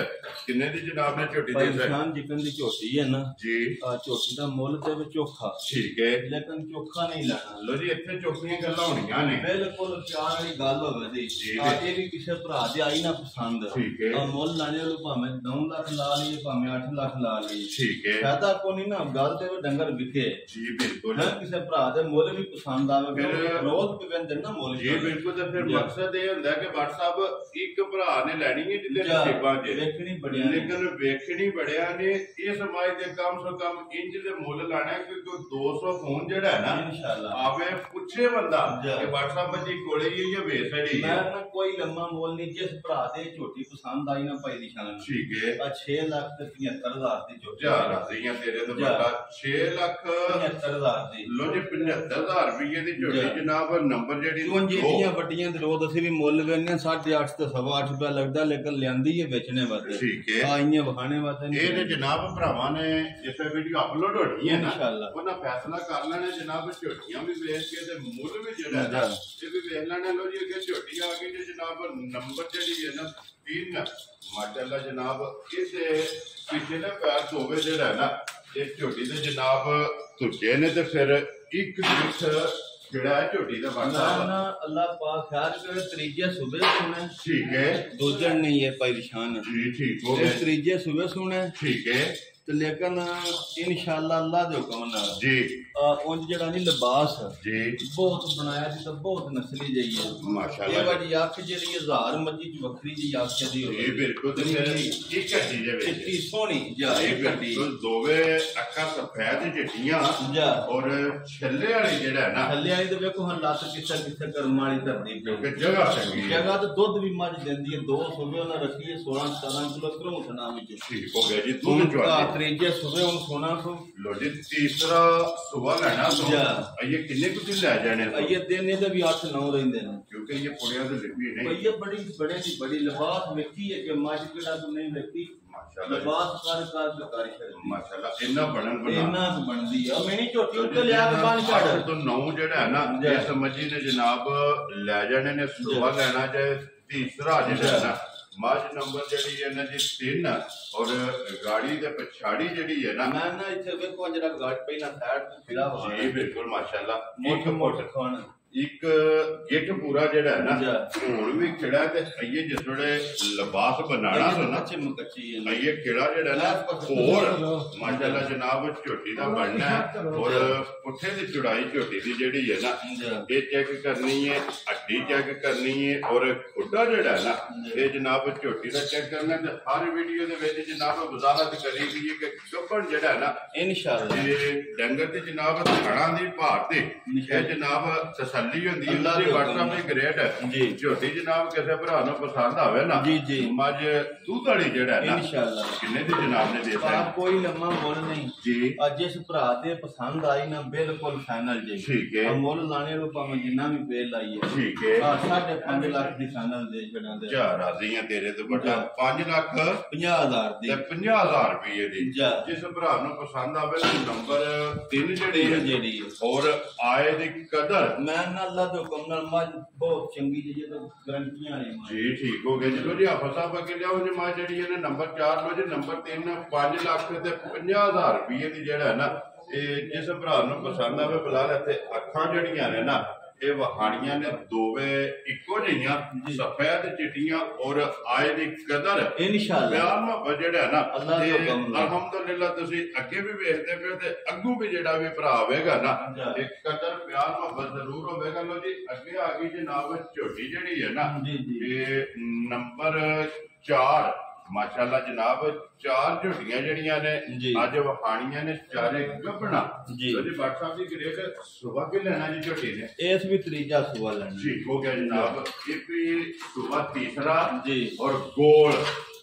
ਕਿੰਨੇ ਦੀ ਜਨਾਬ ਨੇ ਝੋਟੀ ਦੇ ਸਰ ਨਿਸ਼ਾਨ ਜਿਕਨ ਦੀ ਝੋਟੀ ਹੈ ਨਾ। ਜੀ। ਆ ਝੋਟੀ ਦਾ ਮੁੱਲ ਤੇ ਵੀ ਚੋਖਾ। ਠੀਕ ਹੈ। ਲੇਕਿਨ ਚੋਖਾ ਨਹੀਂ ਲੈਣਾ। ਲੋ ਜੀ ਇੱਥੇ ਚੋਕੀਆਂ ਗੱਲਾਂ ਹੋਣੀਆਂ ਨੇ। ਬਿਲਕੁਲ ਪਿਆਰ ਵਾਲੀ ਗੱਲ ਹੋਵੇ ਜੀ, ਜੀ। ਆ ਇਹ ਵੀ ਕਿਸੇ ਭਰਾ ਦੇ ਆਈ ਨਾ ਪਸੰਦ ਠੀਕ ਹੈ। ਆ ਮੁੱਲ ਲਾਣੇ ਨੂੰ ਭਾਵੇਂ 9 ਲੱਖ ਲਾ ਲਈਏ ਭਾਵੇਂ 8 ਲੱਖ ਲਾ ਲਈਏ ਠੀਕ ਹੈ ਫਾਇਦਾ ਕੋ ਨਹੀਂ ਨਾ ਗੱਲ ਤੇ ਡੰਗਰ ਵਿਕੇ ਜੀ ਬਿਲਕੁਲ ਨਾ ਕਿਸੇ ਭਰਾ ਦੇ ਮੁੱਲ ਵੀ ਪਸੰਦ ਆਵੇ ਰੋਜ਼ ਪਵਨ ਨਾ ਮੁੱਲ ਜੀ ਬਿਲਕੁਲ ਤੇ ਫਿਰ ਜੀ। ਮਕਸਦ ਇਹ ਹੁੰਦਾ ਕਿ ਸਾਹਿਬ ਇੱਕ ਭਰਾ ਨੇ ਲੈਣੀ ਹੈ ਜਿੱਤੇ ਜਾ, ਨਸੀਬਾਂ ਚ ਵੇਖਣੀ ਬੜਿਆਂ ਨੇ। ਲੇਕਿਨ ਵੇਖਣੀ ਬੜਿਆ ਨੇ ਇਹ ਸਮਾਜ ਦੇ ਕਮ ਸੋ ਕਮ ਇੰਜ ਦੇ ਮੁੱਲ ਲਾਣਾ ਹੈ ਕਿ ਕੋਈ 200 ਫੋਨ ਜਿਹੜਾ ਹੈ ਨਾ ਇਨਸ਼ਾਅੱਲਾ ਆਵੇ ਪੁੱਛੇ ਬੰਦਾ ਜਾ। ਕਿ WhatsApp ਜੀ ਕੋਲੇ ਹੀ ਹੈ ਜਾਂ ਵੇਸੜੀ ਮੈਂ ਹੈ ਨਾ ਕੋਈ ਲੰਮਾ ਮੁੱਲ ਨਹੀਂ ਜਿਸ ਭਰਾ ਦੇ ਝੋਟੀ ਪਸੰਦ ਆਈ ਨਾ ਭਾਈ ਦੀ ਸ਼ਾਨ ਠੀਕ ਹੈ। ਆ 6 ਲੱਖ ਤੇ 75000 ਦੀ ਝੋਟੀ। ਜਾ ਰਹੀਆਂ ਤੇਰੇ ਤੋਂ। ਬੜਾ 6 ਲੱਖ 75000 ਦੀ। ਲੋ ਜੀ 75000 ਰੁਪਏ ਦੀ ਝੋਟੀ। ਜਨਾਬ ਨੰਬਰ ਜਿਹੜੀ ਹੁਣ ਜਿਹੜੀਆਂ ਵੱਡੀਆਂ ਦੇ ਰੋਦ ਅਸੀਂ ਵੀ ਮੁੱਲ ਵੇਨੇ 8.5 ਤੇ 8.5 ਰੁਪਏ ਲੱਗਦਾ ਲੇਕਿਨ ਲਿਆਂਦੀ ਹੈ ਵੇਚਣੇ ਵਾਸਤੇ ਠੀਕ ਹੈ। ਆਈਆਂ ਵਹਾਣੇ ਵਾਸਤੇ ਇਹ ਤੇ ਜਨਾਬ ਭਰਾਵਾਂ ਨੇ ਜਿੱਥੇ ਵੀਡੀਓ ਅਪਲੋਡ ਹੋਣੀ ਹੈ ਨਾ। ਉਹਨਾਂ ਫੈਸਲਾ ਕਰ ਲੈਣਾ ਜਨਾਬ ਝੋਟੀਆਂ ਵੀ ਵੇਚ ਕੇ ਤੇ ਮੁੱਲ ਵੀ ਜਿਹੜਾ। ਇਹ ਵੀ ਵੇਖ ਲੈਣਾ। ਲੋ ਜੀ ਅੱਗੇ ਝੋਟੀ ਆ ਗਈ ਜਨਾਬ ਨੰਬਰ ਜਿਹੜੀ ਹੈ ਨਾ ਤਿੰਨ ਮਾਸ਼ਾਅੱਲਾ ਜਨਾਬ ਇਹਦੇ ਪਿਛਲੇ ਪੈਰ ਦੋਵੇ ਜਿਹੜਾ ਨਾ ਇਹ ਝੋਟੀ ਦੇ ਜਨਾਬ ਤੁੱਜੇ ਨੇ ਤੇ ਫਿਰ ਇੱਕ ਗਿੱਠ ਜਿਹੜਾ ਹੈ ਝੋਟੀ ਦਾ ਨਾ ਬਣਦਾ ਨਾ ਅੱਲਾਹ ਪਾਕ ਖਿਆਲ ਕਰੇ ਤੀਜੇ ਸੂਬੇ ਸੁਣੇ ਠੀਕ ਹੈ। ਦੂਜਣ ਨਹੀਂ ਹੈ ਪਰੇਸ਼ਾਨ ਜੀ ਠੀਕ ਹੋ ਗਿਆ। ਤੀਜੇ ਸੂਬੇ ਸੁਣੇ ਠੀਕ ਹੈ। ਤੇ ਲੇਕਿਨ ਇਨਸ਼ਾਅੱਲਾ ਅੱਲਾਹ ਦੇ ਹੁਕਮ ਨਾਲ ਜੀ। ਅਹ ਉਂਝ ਜਿਹੜਾ ਨਹੀਂ ਲਿਬਾਸ ਜੀ। ਬਹੁਤ ਬਣਾਇਆ ਜੀ ਤਾਂ ਬਹੁਤ ਨਸਲੀ ਜਈ ਹੈ। ਮਾਸ਼ਾਅੱਲਾ ਇਹ ਵਾਲੀ ਅੱਖ ਜਿਹੜੀ ਹਜ਼ਾਰ ਮੱਜੀ ਚ ਵੱਖਰੀ ਜੀ ਅੱਖ ਦੀ ਹੋਵੇ ਇਹ ਬਿਲਕੁਲ ਤੇ ਫਿਰ ਇੱਕ ਹੱਡੀ ਦੇ ਵਿੱਚ? ਚਿੱਟੀ ਸੋਹਣੀ ਜਾ ਇਹ ਇਹ ਗੱਡੀ ਬਿਲਕੁਲ ਦੋਵੇਂ ਅੱਖਾਂ ਸਫੈਦ ਚਿੱਟੀਆਂ ਜਾ। ਔਰ ਛੱਲੇ ਵਾਲੀ ਜਿਹੜਾ ਹੈ ਨਾ। ਥੱਲੇ ਆਈ ਤੇ ਵੇਖੋ ਹਾਂ ਲੱਤ ਕਿੱਥੇ ਕਿੱਥੇ ਕਰਮ ਵਾਲੀ ਧਰਦੀ ਕਿਉਂਕਿ ਪਈ ਜਗ੍ਹਾ ਚੰਗੀ ਹੈ। ਜਗ੍ਹਾ ਤੇ ਦੁੱਧ ਵੀ ਮੱਝ ਦਿੰਦੀ ਹੈ ਦੋ ਸੂਬੇ ਉਹਨਾਂ ਰੱਖੀ ਹੈ 16 17 ਕਿਲੋ ਕਰੋਂ ਥਣਾ ਵਿੱਚ। ਠੀਕ ਹੋ ਗਿਆ ਜੀ ਹੁਣ ਦੁੱਧ ਸੂਬੇ ਹੁਣ ਸੋਨਾ ਸੋ। ਲੋ ਜੀ ਤੀਸਰਾ ਸੁਬਾ ਲੈਣਾ ਤੋਂ ਜਾ। ਇਹ ਕਿੰਨੇ ਕੁ ਦਿਨ ਲੈ ਜਾਣੇ ਤੋਂ? ਇਹ ਦਿਨ ਇਹਦੇ ਵੀ 8 9 ਰਹਿੰਦੇ ਨੇ। ਕਿਉਂਕਿ ਇਹ ਪੁੜਿਆਂ ਦੇ ਲਿਪੀ ਨਹੀਂ। ਬੜੀ ਬੜੇ ਦੀ ਬੜੀ ਲਿਬਾਸ ਵੇਖੀ ਹੈ ਕਿ ਮੱਝ ਕਿਹੜਾ ਤੂੰ ਨਹੀਂ ਵੇਖੀ। ਮਾਸ਼ਾਅੱਲਾ। ਜੀ, ਲਿਬਾਸ ਕਰ ਕਰ ਬਕਾਰੀ ਛੱਡਦੀ ਮਾਸ਼ਾਅੱਲਾ ਇੰਨਾ ਬਣਨ ਬਣਾ ਇੰਨਾ ਕੁ ਬਣਦੀ ਆ। ਮੈਨੀ ਝੋਟੀ ਉੱਤੇ ਲਿਆ ਕੇ ਬੰਨ ਛੱਡ। ਤੋਂ 9 ਜਿਹੜਾ ਹੈ ਨਾ ਜਾ। ਇਸ ਮੱਜੀ ਨੇ ਜਨਾਬ ਲੈ ਜਾਣੇ ਨੇ ਸੁਬਾ ਲੈਣਾ ਚਾਹੇ ਤੀਸਰਾ ਜਿਹੜਾ ਹੈ ਨਾ। ਮੱਝ ਨੰਬਰ ਜਿਹੜੀ ਹੈ ਨਾ ਜੀ 3 ਔਰ ਗਾੜੀ ਦੇ ਪਛਾੜੀ ਜਿਹੜੀ ਹੈ ਨਾ ਮੈਂ ਨਾ ਇੱਥੇ ਵੇਖੋ ਜਿਹੜਾ ਗਾੜ ਪਹਿਲਾਂ ਸਾਈਡ ਤੋਂ ਫਿਰਾ ਵਾ ਜੀ ਬਿਲਕੁਲ ਮਾਸ਼ਾਅੱਲਾ। ਇੱਕ ਮੋਟ ਫੁੱਟ। ਖਾਣ। ਇੱਕ ਗਿੱਟ ਪੂਰਾ ਜਿਹੜਾ ਹੈ ਨਾ। ਹੁਣ ਵੀ ਖਿੜਾ ਤੇ ਅਈਏ ਜਿਸ ਵੇਲੇ ਲਿਬਾਸ ਬਣਾਣਾ ਨਾ ਕੱਚੀ ਮੁਕੱਚੀ ਹੈ ਅਈਏ ਖਿੜਾ ਜਿਹੜਾ ਨਾ ਹੋਰ ਮਾਸ਼ਾਅੱਲਾ ਜਨਾਬ ਝੋਟੀ ਦਾ ਬਣਨਾ ਹੈ ਔਰ ਪੁੱਠੇ ਦੀ ਚੁੜਾਈ ਝੋਟੀ ਦੀ ਜਿਹੜੀ ਹੈ ਨਾ। ਇਹ ਚੈੱਕ ਕਰਨੀ ਹੈ ਹੱਡੀ ਚੈੱਕ ਕਰਨੀ ਹੈ ਔਰ ਖੁੱਡਾ ਜਿਹੜਾ ਨਾ ਇਹ ਜਨਾਬ ਝੋਟੀ ਦਾ ਚੈੱਕ ਕਰਨਾ ਤੇ ਹਰ ਵੀਡੀਓ ਦੇ ਵਿੱਚ ਜਨਾਬ ਵਜ਼ਾਹਤ ਕਰੀ ਹੈ ਕਿ ਗੱਭਣ ਜਿਹੜਾ ਨਾ ਇਨਸ਼ਾਅੱਲਾ। ਇਹ ਡੰਗਰ ਦੀ ਜਨਾਬ ਥਣਾ ਦੀ ਭਾਰ ਤੇ ਇਹ ਜਨਾਬ ਤਸੱਲੀ ਹੁੰਦੀ ਹੈ ਉਹਦੀ WhatsApp ਦੀ ਗ੍ਰੇਡ ਹੈ। ਜੀ। ਝੋਟੀ ਜਨਾਬ ਕਿਸੇ ਭਰਾ ਨੂੰ ਪਸੰਦ ਆਵੇ ਨਾ ਜੀ, ਜੀ। ਮੱਝ ਦੁੱਧ ਵਾਲੀ ਜਿਹੜਾ ਹੈ ਨਾ ਇਨਸ਼ਾਅੱਲਾ। ਕਿੰਨੇ ਦੀ ਜਨਾਬ ਨੇ ਦਿੱਤਾ? ਕੋਈ ਲੰਮਾ ਮੁੱਲ ਨਹੀਂ। ਜੀ। ਅੱਜ ਜਿਸ ਭਰਾ ਤੇ ਪਸੰਦ ਆਈ ਨਾ ਬਿਲਕੁਲ ਫਾਈਨਲ ਜੀ। ਠੀਕ ਹੈ। ਮੁੱਲ ਲਾਣੇ ਨੂੰ ਭਾਵੇਂ ਜਿੰਨਾ ਵੀ ਬੇਲ ਲਾਈਏ। ਠੀਕ ਹੈ। ਆ 5.5 ਲੱਖ ਦੀ ਫਾਈਨਲ ਦੇ ਛੜਾਂ ਦੇ। ਜਾ ਰਾਜ਼ੀ ਆ ਤੇਰੇ ਤੋਂ ਵੱਡਾ। 5 ਲੱਖ 50000 ਦੀ। ਤੇ 50000 ਰੁਪਏ ਦੀ। ਜਿਸ ਭਰਾ ਨੂੰ ਪਸੰਦ ਆਵੇ ਤਾਂ ਨੰਬਰ 3 ਜਿਹੜੀ ਹੈ ਜਿਹੜੀ ਹੈ। ਔਰ ਆਏ ਦੀ ਕਦਰ ਮੈਂ ਨਾ ਅੱਲਾ ਦੇ ਹੁਕਮ ਨਾਲ ਮੱਝ ਬਹੁਤ ਚੰਗੀ ਜੀ ਇਹ ਗਰੰਟੀਆਂ ਨੇ ਮੱਝ। ਜੀ, ਠੀਕ ਹੋ ਗਿਆ ਚਲੋ ਜੀ ਆਫਾ ਸਾਹਿਬ ਲਿਆਓ ਜੀ ਮਾਂ ਜਿਹੜੀ ਇਹਨੇ ਨੰਬਰ 4 ਲੋ ਜੀ ਨੰਬਰ 3 5 ਲੱਖ ਤੇ 50000 ਰੁਪਏ ਦੀ ਜਿਹੜਾ ਹੈ ਨਾ, ਇਹ ਜਿਸ ਭਰਾ ਨੂੰ ਪਸੰਦ ਆਵੇ, ਬੁਲਾ ਲੈ, ਤੇ ਅੱਖਾਂ ਜਿਹੜੀਆਂ ਨੇ ਨਾ ਇਹ ਵਹਾਣੀਆਂ ਨੇ ਦੋਵੇਂ ਇੱਕੋ ਜਿਹੀਆਂ। ਸਫੈਦ ਚਿੱਟੀਆਂ ਔਰ ਆਏ ਦੀ ਕਦਰ ਇਨਸ਼ਾਅੱਲਾ ਪਿਆਰ ਮੁਹੱਬਤ ਜਿਹੜਾ ਨਾ ਅੱਲਾਹ ਦੇ ਹੁਕਮ ਨਾਲ। ਅਲਹਮਦੁਲਿਲਾ ਤੁਸੀਂ ਅੱਗੇ ਵੀ ਵੇਖਦੇ ਪਏ ਤੇ ਅੱਗੂ ਵੀ ਜਿਹੜਾ ਵੀ ਭਰਾ ਹੋਵੇਗਾ ਨਾ। ਇੱਕ ਕਦਰ ਪਿਆਰ ਮੁਹੱਬਤ ਜ਼ਰੂਰ ਹੋਵੇਗਾ ਲੋ ਜੀ ਅੱਗੇ ਆ ਗਈ ਜਨਾਬ ਝੋਟੀ ਜਿਹੜੀ ਹੈ ਨਾ ਇਹ ਨੰਬਰ 4 ਮਾਸ਼ਾਅੱਲਾ ਜਨਾਬ ਚਾਰ ਝੋਟੀਆਂ ਜਿਹੜੀਆਂ ਨੇ। ਅੱਜ ਵਹਾਣੀਆਂ ਨੇ ਚਾਰੇ ਗੱਭਣਾ। ਜੀ। ਜੀ WhatsApp ਦੀ ਗ੍ਰੇਡ ਸੁਬਾ ਕੇ ਲੈਣਾ ਜੀ ਝੋਟੀ ਨੇ? ਇਸ ਵੀ ਤਰੀਜਾ ਸੁਆ ਲੈਣੀ। ਜੀ ਹੋ ਗਿਆ ਜਨਾਬ। ਇਹ ਵੀ ਸੁਬਾ ਤੀਸਰਾ ਜੀ। ਔਰ ਗੋਲ।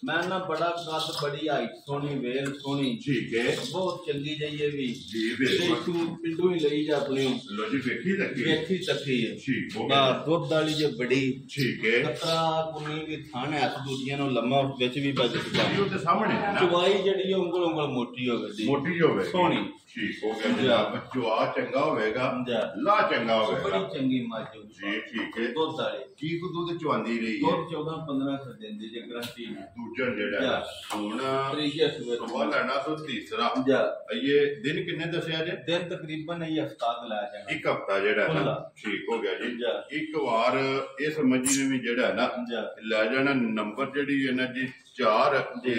ਮੈਂ ਨਾ ਬੜਾ ਕੱਦ ਬੜੀ ਹਾਈਟ ਸੋਹਣੀ ਵੇਲ ਸੋਹਣੀ। ਠੀਕ ਹੈ। ਬਹੁਤ ਚੰਗੀ ਜਈ ਇਹ ਵੀ। ਜੀ ਬਿਲਕੁਲ। ਤੂੰ ਪਿੰਡੂ ਹੀ ਲਈ ਜਾ ਆਪਣੀ। ਲੋ ਜੀ ਵੇਖੀ ਲੱਗੀ। ਵੇਖੀ ਤੱਕੀ ਹੈ। ਠੀਕ ਹੋ ਗਿਆ। ਦੁੱਧ ਵਾਲੀ ਜੇ ਬੜੀ। ਠੀਕ ਹੈ। ਕਤਰਾ ਕੁਨੀ ਵੀ ਥਾਣੇ ਹੱਥ ਦੂਜੀਆਂ ਨੂੰ ਲੰਮਾ ਵਿੱਚ ਵੀ ਵੱਜ ਜੀ ਉਹ ਤੇ ਸਾਹਮਣੇ ਹੈ ਨਾ। ਚੁਵਾਈ ਜਿਹੜੀ ਉਂਗਲ ਉਂਗਲ ਮੋਟੀ ਹੋਵੇ ਦੀ ਮੋਟੀ ਹੋਵੇ ਸੋਹਣੀ। ਠੀਕ ਹੋ ਗਿਆ। ਜਨਾਬ ਚੁਆ ਚੰਗਾ ਹੋਵੇਗਾ। ਜਾ। ਲਾ ਚੰਗਾ ਹੋਵੇਗਾ। ਬੜੀ ਚੰਗੀ ਮੱਝ। ਜੀ ਠੀਕ ਹੈ। ਦੁੱਧ ਵਾਲੀ। ਕੀ ਦੁੱਧ ਚਵਾਂਦੀ ਰਹੀ ਹੈ? ਦੁੱਧ 14 15 ਸੌ ਦਿੰਦੀ ਜੇ ਗਰੰਟੀ ਹੈ ਦੂਜਾ ਜਿਹੜਾ ਜਾ। ਹੁਣ ਤਰੀਜੇ ਸਵੇਰ ਸੁਬਾ ਲੈਣਾ ਸੋ ਤੀਸਰਾ। ਜਾ ਇਹ ਦਿਨ ਕਿੰਨੇ ਦੱਸਿਆ ਜੇ? ਦਿਨ ਤਕਰੀਬਨ ਇਹ ਹਫਤਾ ਕੁ ਲੈ ਜਾਣਾ। ਇੱਕ ਹਫਤਾ ਜਿਹੜਾ ਹੈ ਨਾ। ਠੀਕ ਹੋ ਗਿਆ ਜੀ। ਜਾ। ਇੱਕ ਵਾਰ ਇਸ ਮੱਜੀ ਨੇ ਵੀ ਜਿਹੜਾ ਹੈ ਨਾ ਜਾ ਲੈ ਜਾਣਾ ਨੰਬਰ ਜਿਹੜੀ ਹੈ ਨਾ ਜੀ 4 ਤੇ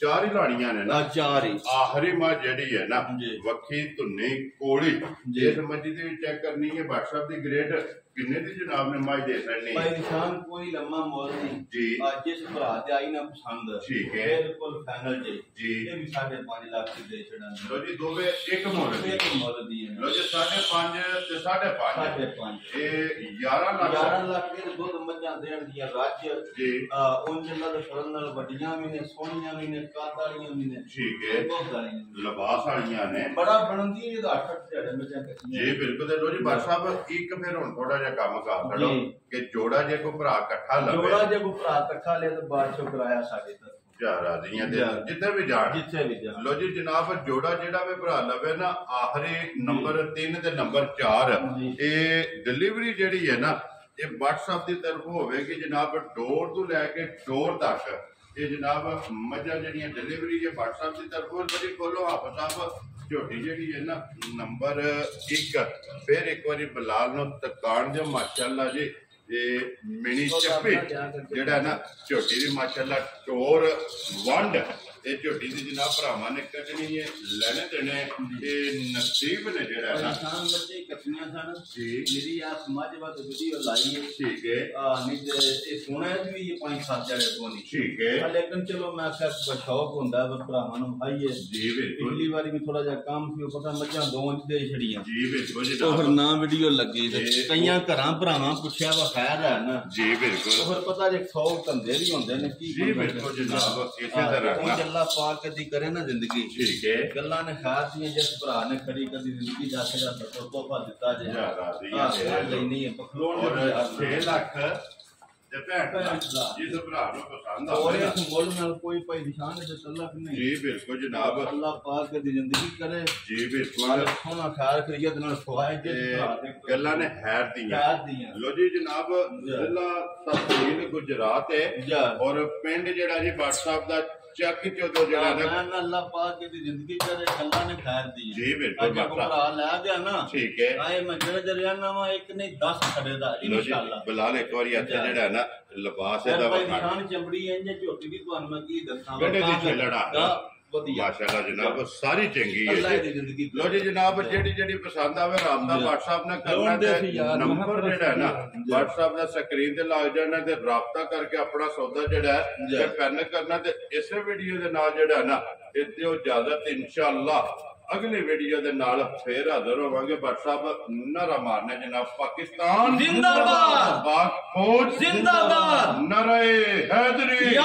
ਚਾਰ ਹੀ ਲਾਣੀਆਂ ਨੇ ਨਾ। ਚਾਰ ਹੀ। ਆਖਰੀ ਮੱਝ ਜਿਹੜੀ ਹੈ ਨਾ ਜੀ। ਵੱਖੀ ਧੁੰਨੀ ਕੋਲੀ। ਜੀ। ਇਸ ਮੱਜੀ ਦੀ ਚੈੱਕ ਕਰਨੀ ਹੈ WhatsApp ਦੀ ਗ੍ਰੇਡ ਕਿੰਨੇ ਦੀ ਜਨਾਬ ਨੇ ਮਾਈ ਦੇ ਸਕਣੀ ਭਾਈ ਨਿਸ਼ਾਨ ਕੋਈ ਲੰਮਾ ਮੁੱਲ ਨਹੀਂ। ਜੀ। ਅੱਜ ਇਸ ਭਰਾ ਤੇ ਆਈ ਨਾ ਪਸੰਦ। ਠੀਕ ਹੈ। ਬਿਲਕੁਲ ਫਾਈਨਲ ਜੀ। ਜੀ। ਇਹ ਵੀ 5.5 ਲੱਖ ਦੀ ਦੇ। ਛੜਾਂਗੇ ਲੋ ਜੀ ਦੋਵੇਂ ਇੱਕ ਮੁੱਲ ਦੀ। ਇੱਕ ਮੁੱਲ ਦੀ ਹੈ। ਲੋ ਜੀ 5.5 ਤੇ 5.5 ਸਾਢੇ ਪੰਜ। ਇਹ 11 ਲੱਖ। 11 ਲੱਖ ਦੇ ਦੁੱਧ ਮੱਝਾਂ ਦੇਣ ਦੀਆਂ ਰੱਜ। ਜੀ। ਉਹਨਾਂ ਨਾਲ ਦੇ ਫੜਨ ਨਾਲ ਵੱਡੀਆਂ ਵੀ ਨੇ ਸੋਹਣੀਆਂ ਵੀ ਨੇ ਕਾਦ ਵਾਲੀਆਂ ਵੀ ਨੇ। ਠੀਕ ਹੈ। ਬਹੁਤ ਵਾਲੀਆਂ। ਲਿਬਾਸ ਵਾਲੀਆਂ ਨੇ। ਬੜਾ ਬਣਦੀ ਇਹਦਾ 8 ਝੜੇ ਮੱਝਾਂ ਕੱਟੀਆਂ। ਜੀ ਬਿਲਕੁਲ ਤੇ ਲੋ ਜੀ ਬਾਦ ਸਾਹਿਬ ਇੱਕ ਫਿਰ ਹੁਣ ਥੋੜਾ ਜਿਹਾ ਕੰਮ ਕਰ ਜੀ। ਕਿ ਜੋੜਾ ਜੇ ਕੋ ਭਰਾ ਇਕੱਠਾ ਜੋੜਾ ਲਵੇ ਜੇ ਕੋ ਭਰਾ ਇਕੱਠਾ ਲਿਆ ਤਾਂ ਚੋਂ ਕਰਾਇਆ ਸਾਡੇ ਤੋਂ ਜਾਰਾ ਦੀਆਂ ਦੇ ਜਾ। ਜਿੱਥੇ ਵੀ ਜਾਣ। ਜਿੱਥੇ ਵੀ ਜਾ ਲੋ ਜੀ ਜਨਾਬ ਜੋੜਾ ਜਿਹੜਾ ਵੀ ਭਰਾ ਲਵੇ ਨਾ ਆਖਰੀ ਨੰਬਰ 3 ਤੇ ਨੰਬਰ 4 ਜੀ। ਇਹ ਡਿਲੀਵਰੀ ਜਿਹੜੀ ਹੈ ਨਾ ਇਹ WhatsApp ਦੀ ਤਰਫ ਹੋਵੇਗੀ। ਜਨਾਬ ਡੋਰ ਤੋਂ ਲੈ ਕੇ ਡੋਰ ਤੱਕ। ਇਹ ਜਨਾਬ ਮੱਝਾਂ ਜਿਹੜੀਆਂ ਡਿਲੀਵਰੀ ਹੈ WhatsApp ਦੀ ਤਰਫ। ਬੜੀ ਖੋਲੋ ਆਪ ਸਾਹਿਬ ਝੋਟੀ ਜਿਹੜੀ ਹੈ ਨਾ ਨੰਬਰ 1 ਫਿਰ ਇੱਕ ਵਾਰੀ ਬਲਾਲ ਨੂੰ ਤਕਾਣ ਦੇ ਮਾਸ਼ਾਅੱਲਾ ਜੀ। ਇਹ ਮਿਨੀ ਚੱਪੇ ਜਿਹੜਾ ਨਾ ਝੋਟੀ ਦੀ ਮਾਸ਼ਾਅੱਲਾ ਟੋਰ ਵੰਡ। ਇਹ ਝੋਟੀ ਦੀ ਜਨਾਬ ਭਰਾਵਾਂ ਨੇ ਕੱਢਣੀ ਹੈ ਲੈਣੇ ਦੇਣੇ ਇਹ ਨਸੀਬ ਨੇ ਜਿਹੜਾ ਨਾ। ਪਰੇਸ਼ਾਨ ਬੱਚੇ ਕੱਟੀਆਂ ਸਨ। ਜੀ। ਮੇਰੀ ਆ ਸਮਾਜਵਾਦ ਵੀਡੀਓ ਲਾਈ ਹੈ। ਠੀਕ ਹੈ। ਆ ਨਹੀਂ ਤੇ ਇਹ ਸੁਣਿਆ ਵੀ ਇਹ ਪੰਜ ਸੱਤ ਜਣੇ ਨਹੀਂ। ਠੀਕ ਹੈ। ਲੇਕਿਨ ਚਲੋ ਮੈਂ ਕਿਹਾ ਕੋਈ ਸ਼ੌਕ ਹੁੰਦਾ ਵਾ ਭਰਾਵਾਂ ਨੂੰ ਭਾਈ ਇਹ ਜੀ ਬਿਲਕੁਲ। ਪਿਛਲੀ ਵਾਰੀ ਵੀ ਥੋੜਾ ਜਿਹਾ ਕੰਮ ਸੀ ਉਹ ਪਤਾ ਮੱਝਾਂ ਦੋ ਇੰਚ ਦੇ ਛੜੀਆਂ। ਜੀ ਬਿਲਕੁਲ ਉਹ ਫਿਰ ਨਾ ਵੀਡੀਓ ਲੱਗੀ ਤੇ ਜੀ। ਕਈਆਂ ਘਰਾਂ ਭਰਾਵਾਂ ਪੁੱਛਿਆ ਵਾ ਖੈਰ ਹੈ ਨਾ। ਜੀ ਬਿਲਕੁਲ। ਫਿਰ ਪਤਾ ਜੇ 100 ਧੰਦੇ ਵੀ ਹੁੰਦੇ ਨੇ ਕੀ ਜੀ ਬਿਲਕੁਲ ਜਨਾਬ ਇਸੇ ਤਰ੍ਹਾਂ ਉਹ ਨਾ ਚੱਲਾ ਪਾ ਕਦੀ ਕਰੇ ਨਾ ਜ਼ਿੰਦਗੀ। ਠੀਕ ਹੈ। ਗੱਲਾਂ ਨੇ ਖਾਸ ਦੀਆਂ ਜਿਸ ਭਰਾ ਨੇ ਖੜੀ ਕਦੀ ਜ਼ਿੰਦਗੀ ਦਾ ਸਿਰਾ ਸੱਤੋ ਤੋਹਫਾ ਦਿੱਤਾ ਜੇ। ਜਾ ਰਾਜ਼ੀ ਹਾਂ ਹੈ। ਲੈਣੀ ਹੈ ਪਖਲੋਣ ਦੇ 6 ਲੱਖ ਤੇ ਭੈਣ ਦਾ ਦਾ। ਜਿਸ ਭਰਾ ਨੂੰ ਪਸੰਦ ਆਵੇ ਨਾ ਇਸ ਮੁੱਲ ਨਾਲ ਕੋਈ ਨਿਸ਼ਾਨ ਦੇ ਤਲਕ ਨਹੀਂ। ਜੀ ਬਿਲਕੁਲ ਜਨਾਬ। ਅੱਲਾਹ ਪਾਕ ਦੀ ਜ਼ਿੰਦਗੀ ਕਰੇ। ਜੀ ਬਿਲਕੁਲ। ਸੋਨਾ ਖੈਰ ਤੇ ਨਾਲ ਖਵਾਏ ਜੇ ਤੇ ਦੇ ਗੱਲਾਂ ਨੇ ਹੈਰ ਦੀਆਂ। ਖੈਰ ਲੋ ਜੀ ਜਨਾਬ ਜ਼ਿਲ੍ਹਾ ਤਹਿਸੀਲ ਗੁਜਰਾਤ ਹੈ ਔਰ ਪਿੰਡ ਜਿਹੜਾ ਜੀ WhatsApp ਦਾ ਚੱਕ ਚੋਦੋ ਜਿਹੜਾ ਨਾ ਮੈਂ ਅੱਲਾਹ ਪਾਕ ਦੀ ਜ਼ਿੰਦਗੀ ਕਰੇ ਅੱਲਾਹ ਨੇ ਖੈਰ ਦੀ ਜੀ ਬਿਲਕੁਲ ਅੱਜ ਕੋ ਭਰਾ ਲੈ ਗਿਆ ਨਾ। ਠੀਕ ਹੈ। ਆਏ ਮੈਂ ਜਿਹੜਾ ਜਰਿਆਨਾ ਵਾ ਇੱਕ ਨਹੀਂ 10 ਖੜੇ ਦਾ ਲੋ ਜੀ ਇਨਸ਼ਾਅੱਲਾ ਬਲਾਲ ਇੱਕ ਵਾਰੀ ਇੱਥੇ ਜਾ। ਜਿਹੜਾ ਨਾ ਲਿਬਾਸ ਫਿਰ ਇਹਦਾ ਭਾਈ ਵਖਾਣ ਨਿਸ਼ਾਨ ਚਮੜੀ ਇੰਜ ਝੋਟੀ ਦੀ ਤੁਹਾਨੂੰ ਮੈਂ ਕੀ ਵਧੀਆ। ਮਾਸ਼ਾਅੱਲਾ ਜਨਾਬ। ਸਾਰੀ ਚੰਗੀ ਅੱਲਾਹ ਹੈ ਦੀ ਜ਼ਿੰਦਗੀ ਲੋ ਜੀ ਜਨਾਬ ਜਿਹੜੀ ਜਿਹੜੀ ਪਸੰਦ ਆਵੇ ਰਾਬਤਾ। WhatsApp ਨਾਲ ਕਰਨਾ ਤੇ ਨੰਬਰ ਜਿਹੜਾ ਨਾ। WhatsApp ਦਾ ਸਕਰੀਨ ਤੇ ਲੱਗ ਜਾਣਾ ਤੇ ਰਾਬਤਾ ਕਰਕੇ ਆਪਣਾ ਸੌਦਾ ਜਿਹੜਾ ਹੈ ਪੈਨ ਕਰਨਾ ਤੇ ਇਸੇ ਵੀਡੀਓ ਦੇ ਨਾਲ ਜਿਹੜਾ ਨਾ ਇੱਥੇ ਉਹ ਇਜਾਜ਼ਤ ਇਨਸ਼ਾਅੱਲਾ ਅਗਲੀ ਵੀਡੀਓ ਦੇ ਨਾਲ ਫੇਰ ਹਾਜ਼ਰ ਹੋਵਾਂਗੇ। WhatsApp ਨਾਰਾ ਮਾਰਨਾ ਜਨਾਬ ਪਾਕਿਸਤਾਨ ਜ਼ਿੰਦਾਬਾਦ। ਪਾਕ ਫੌਜ ਜ਼ਿੰਦਾਬਾਦ। ਨਰੇ ਹੈਦਰੀ।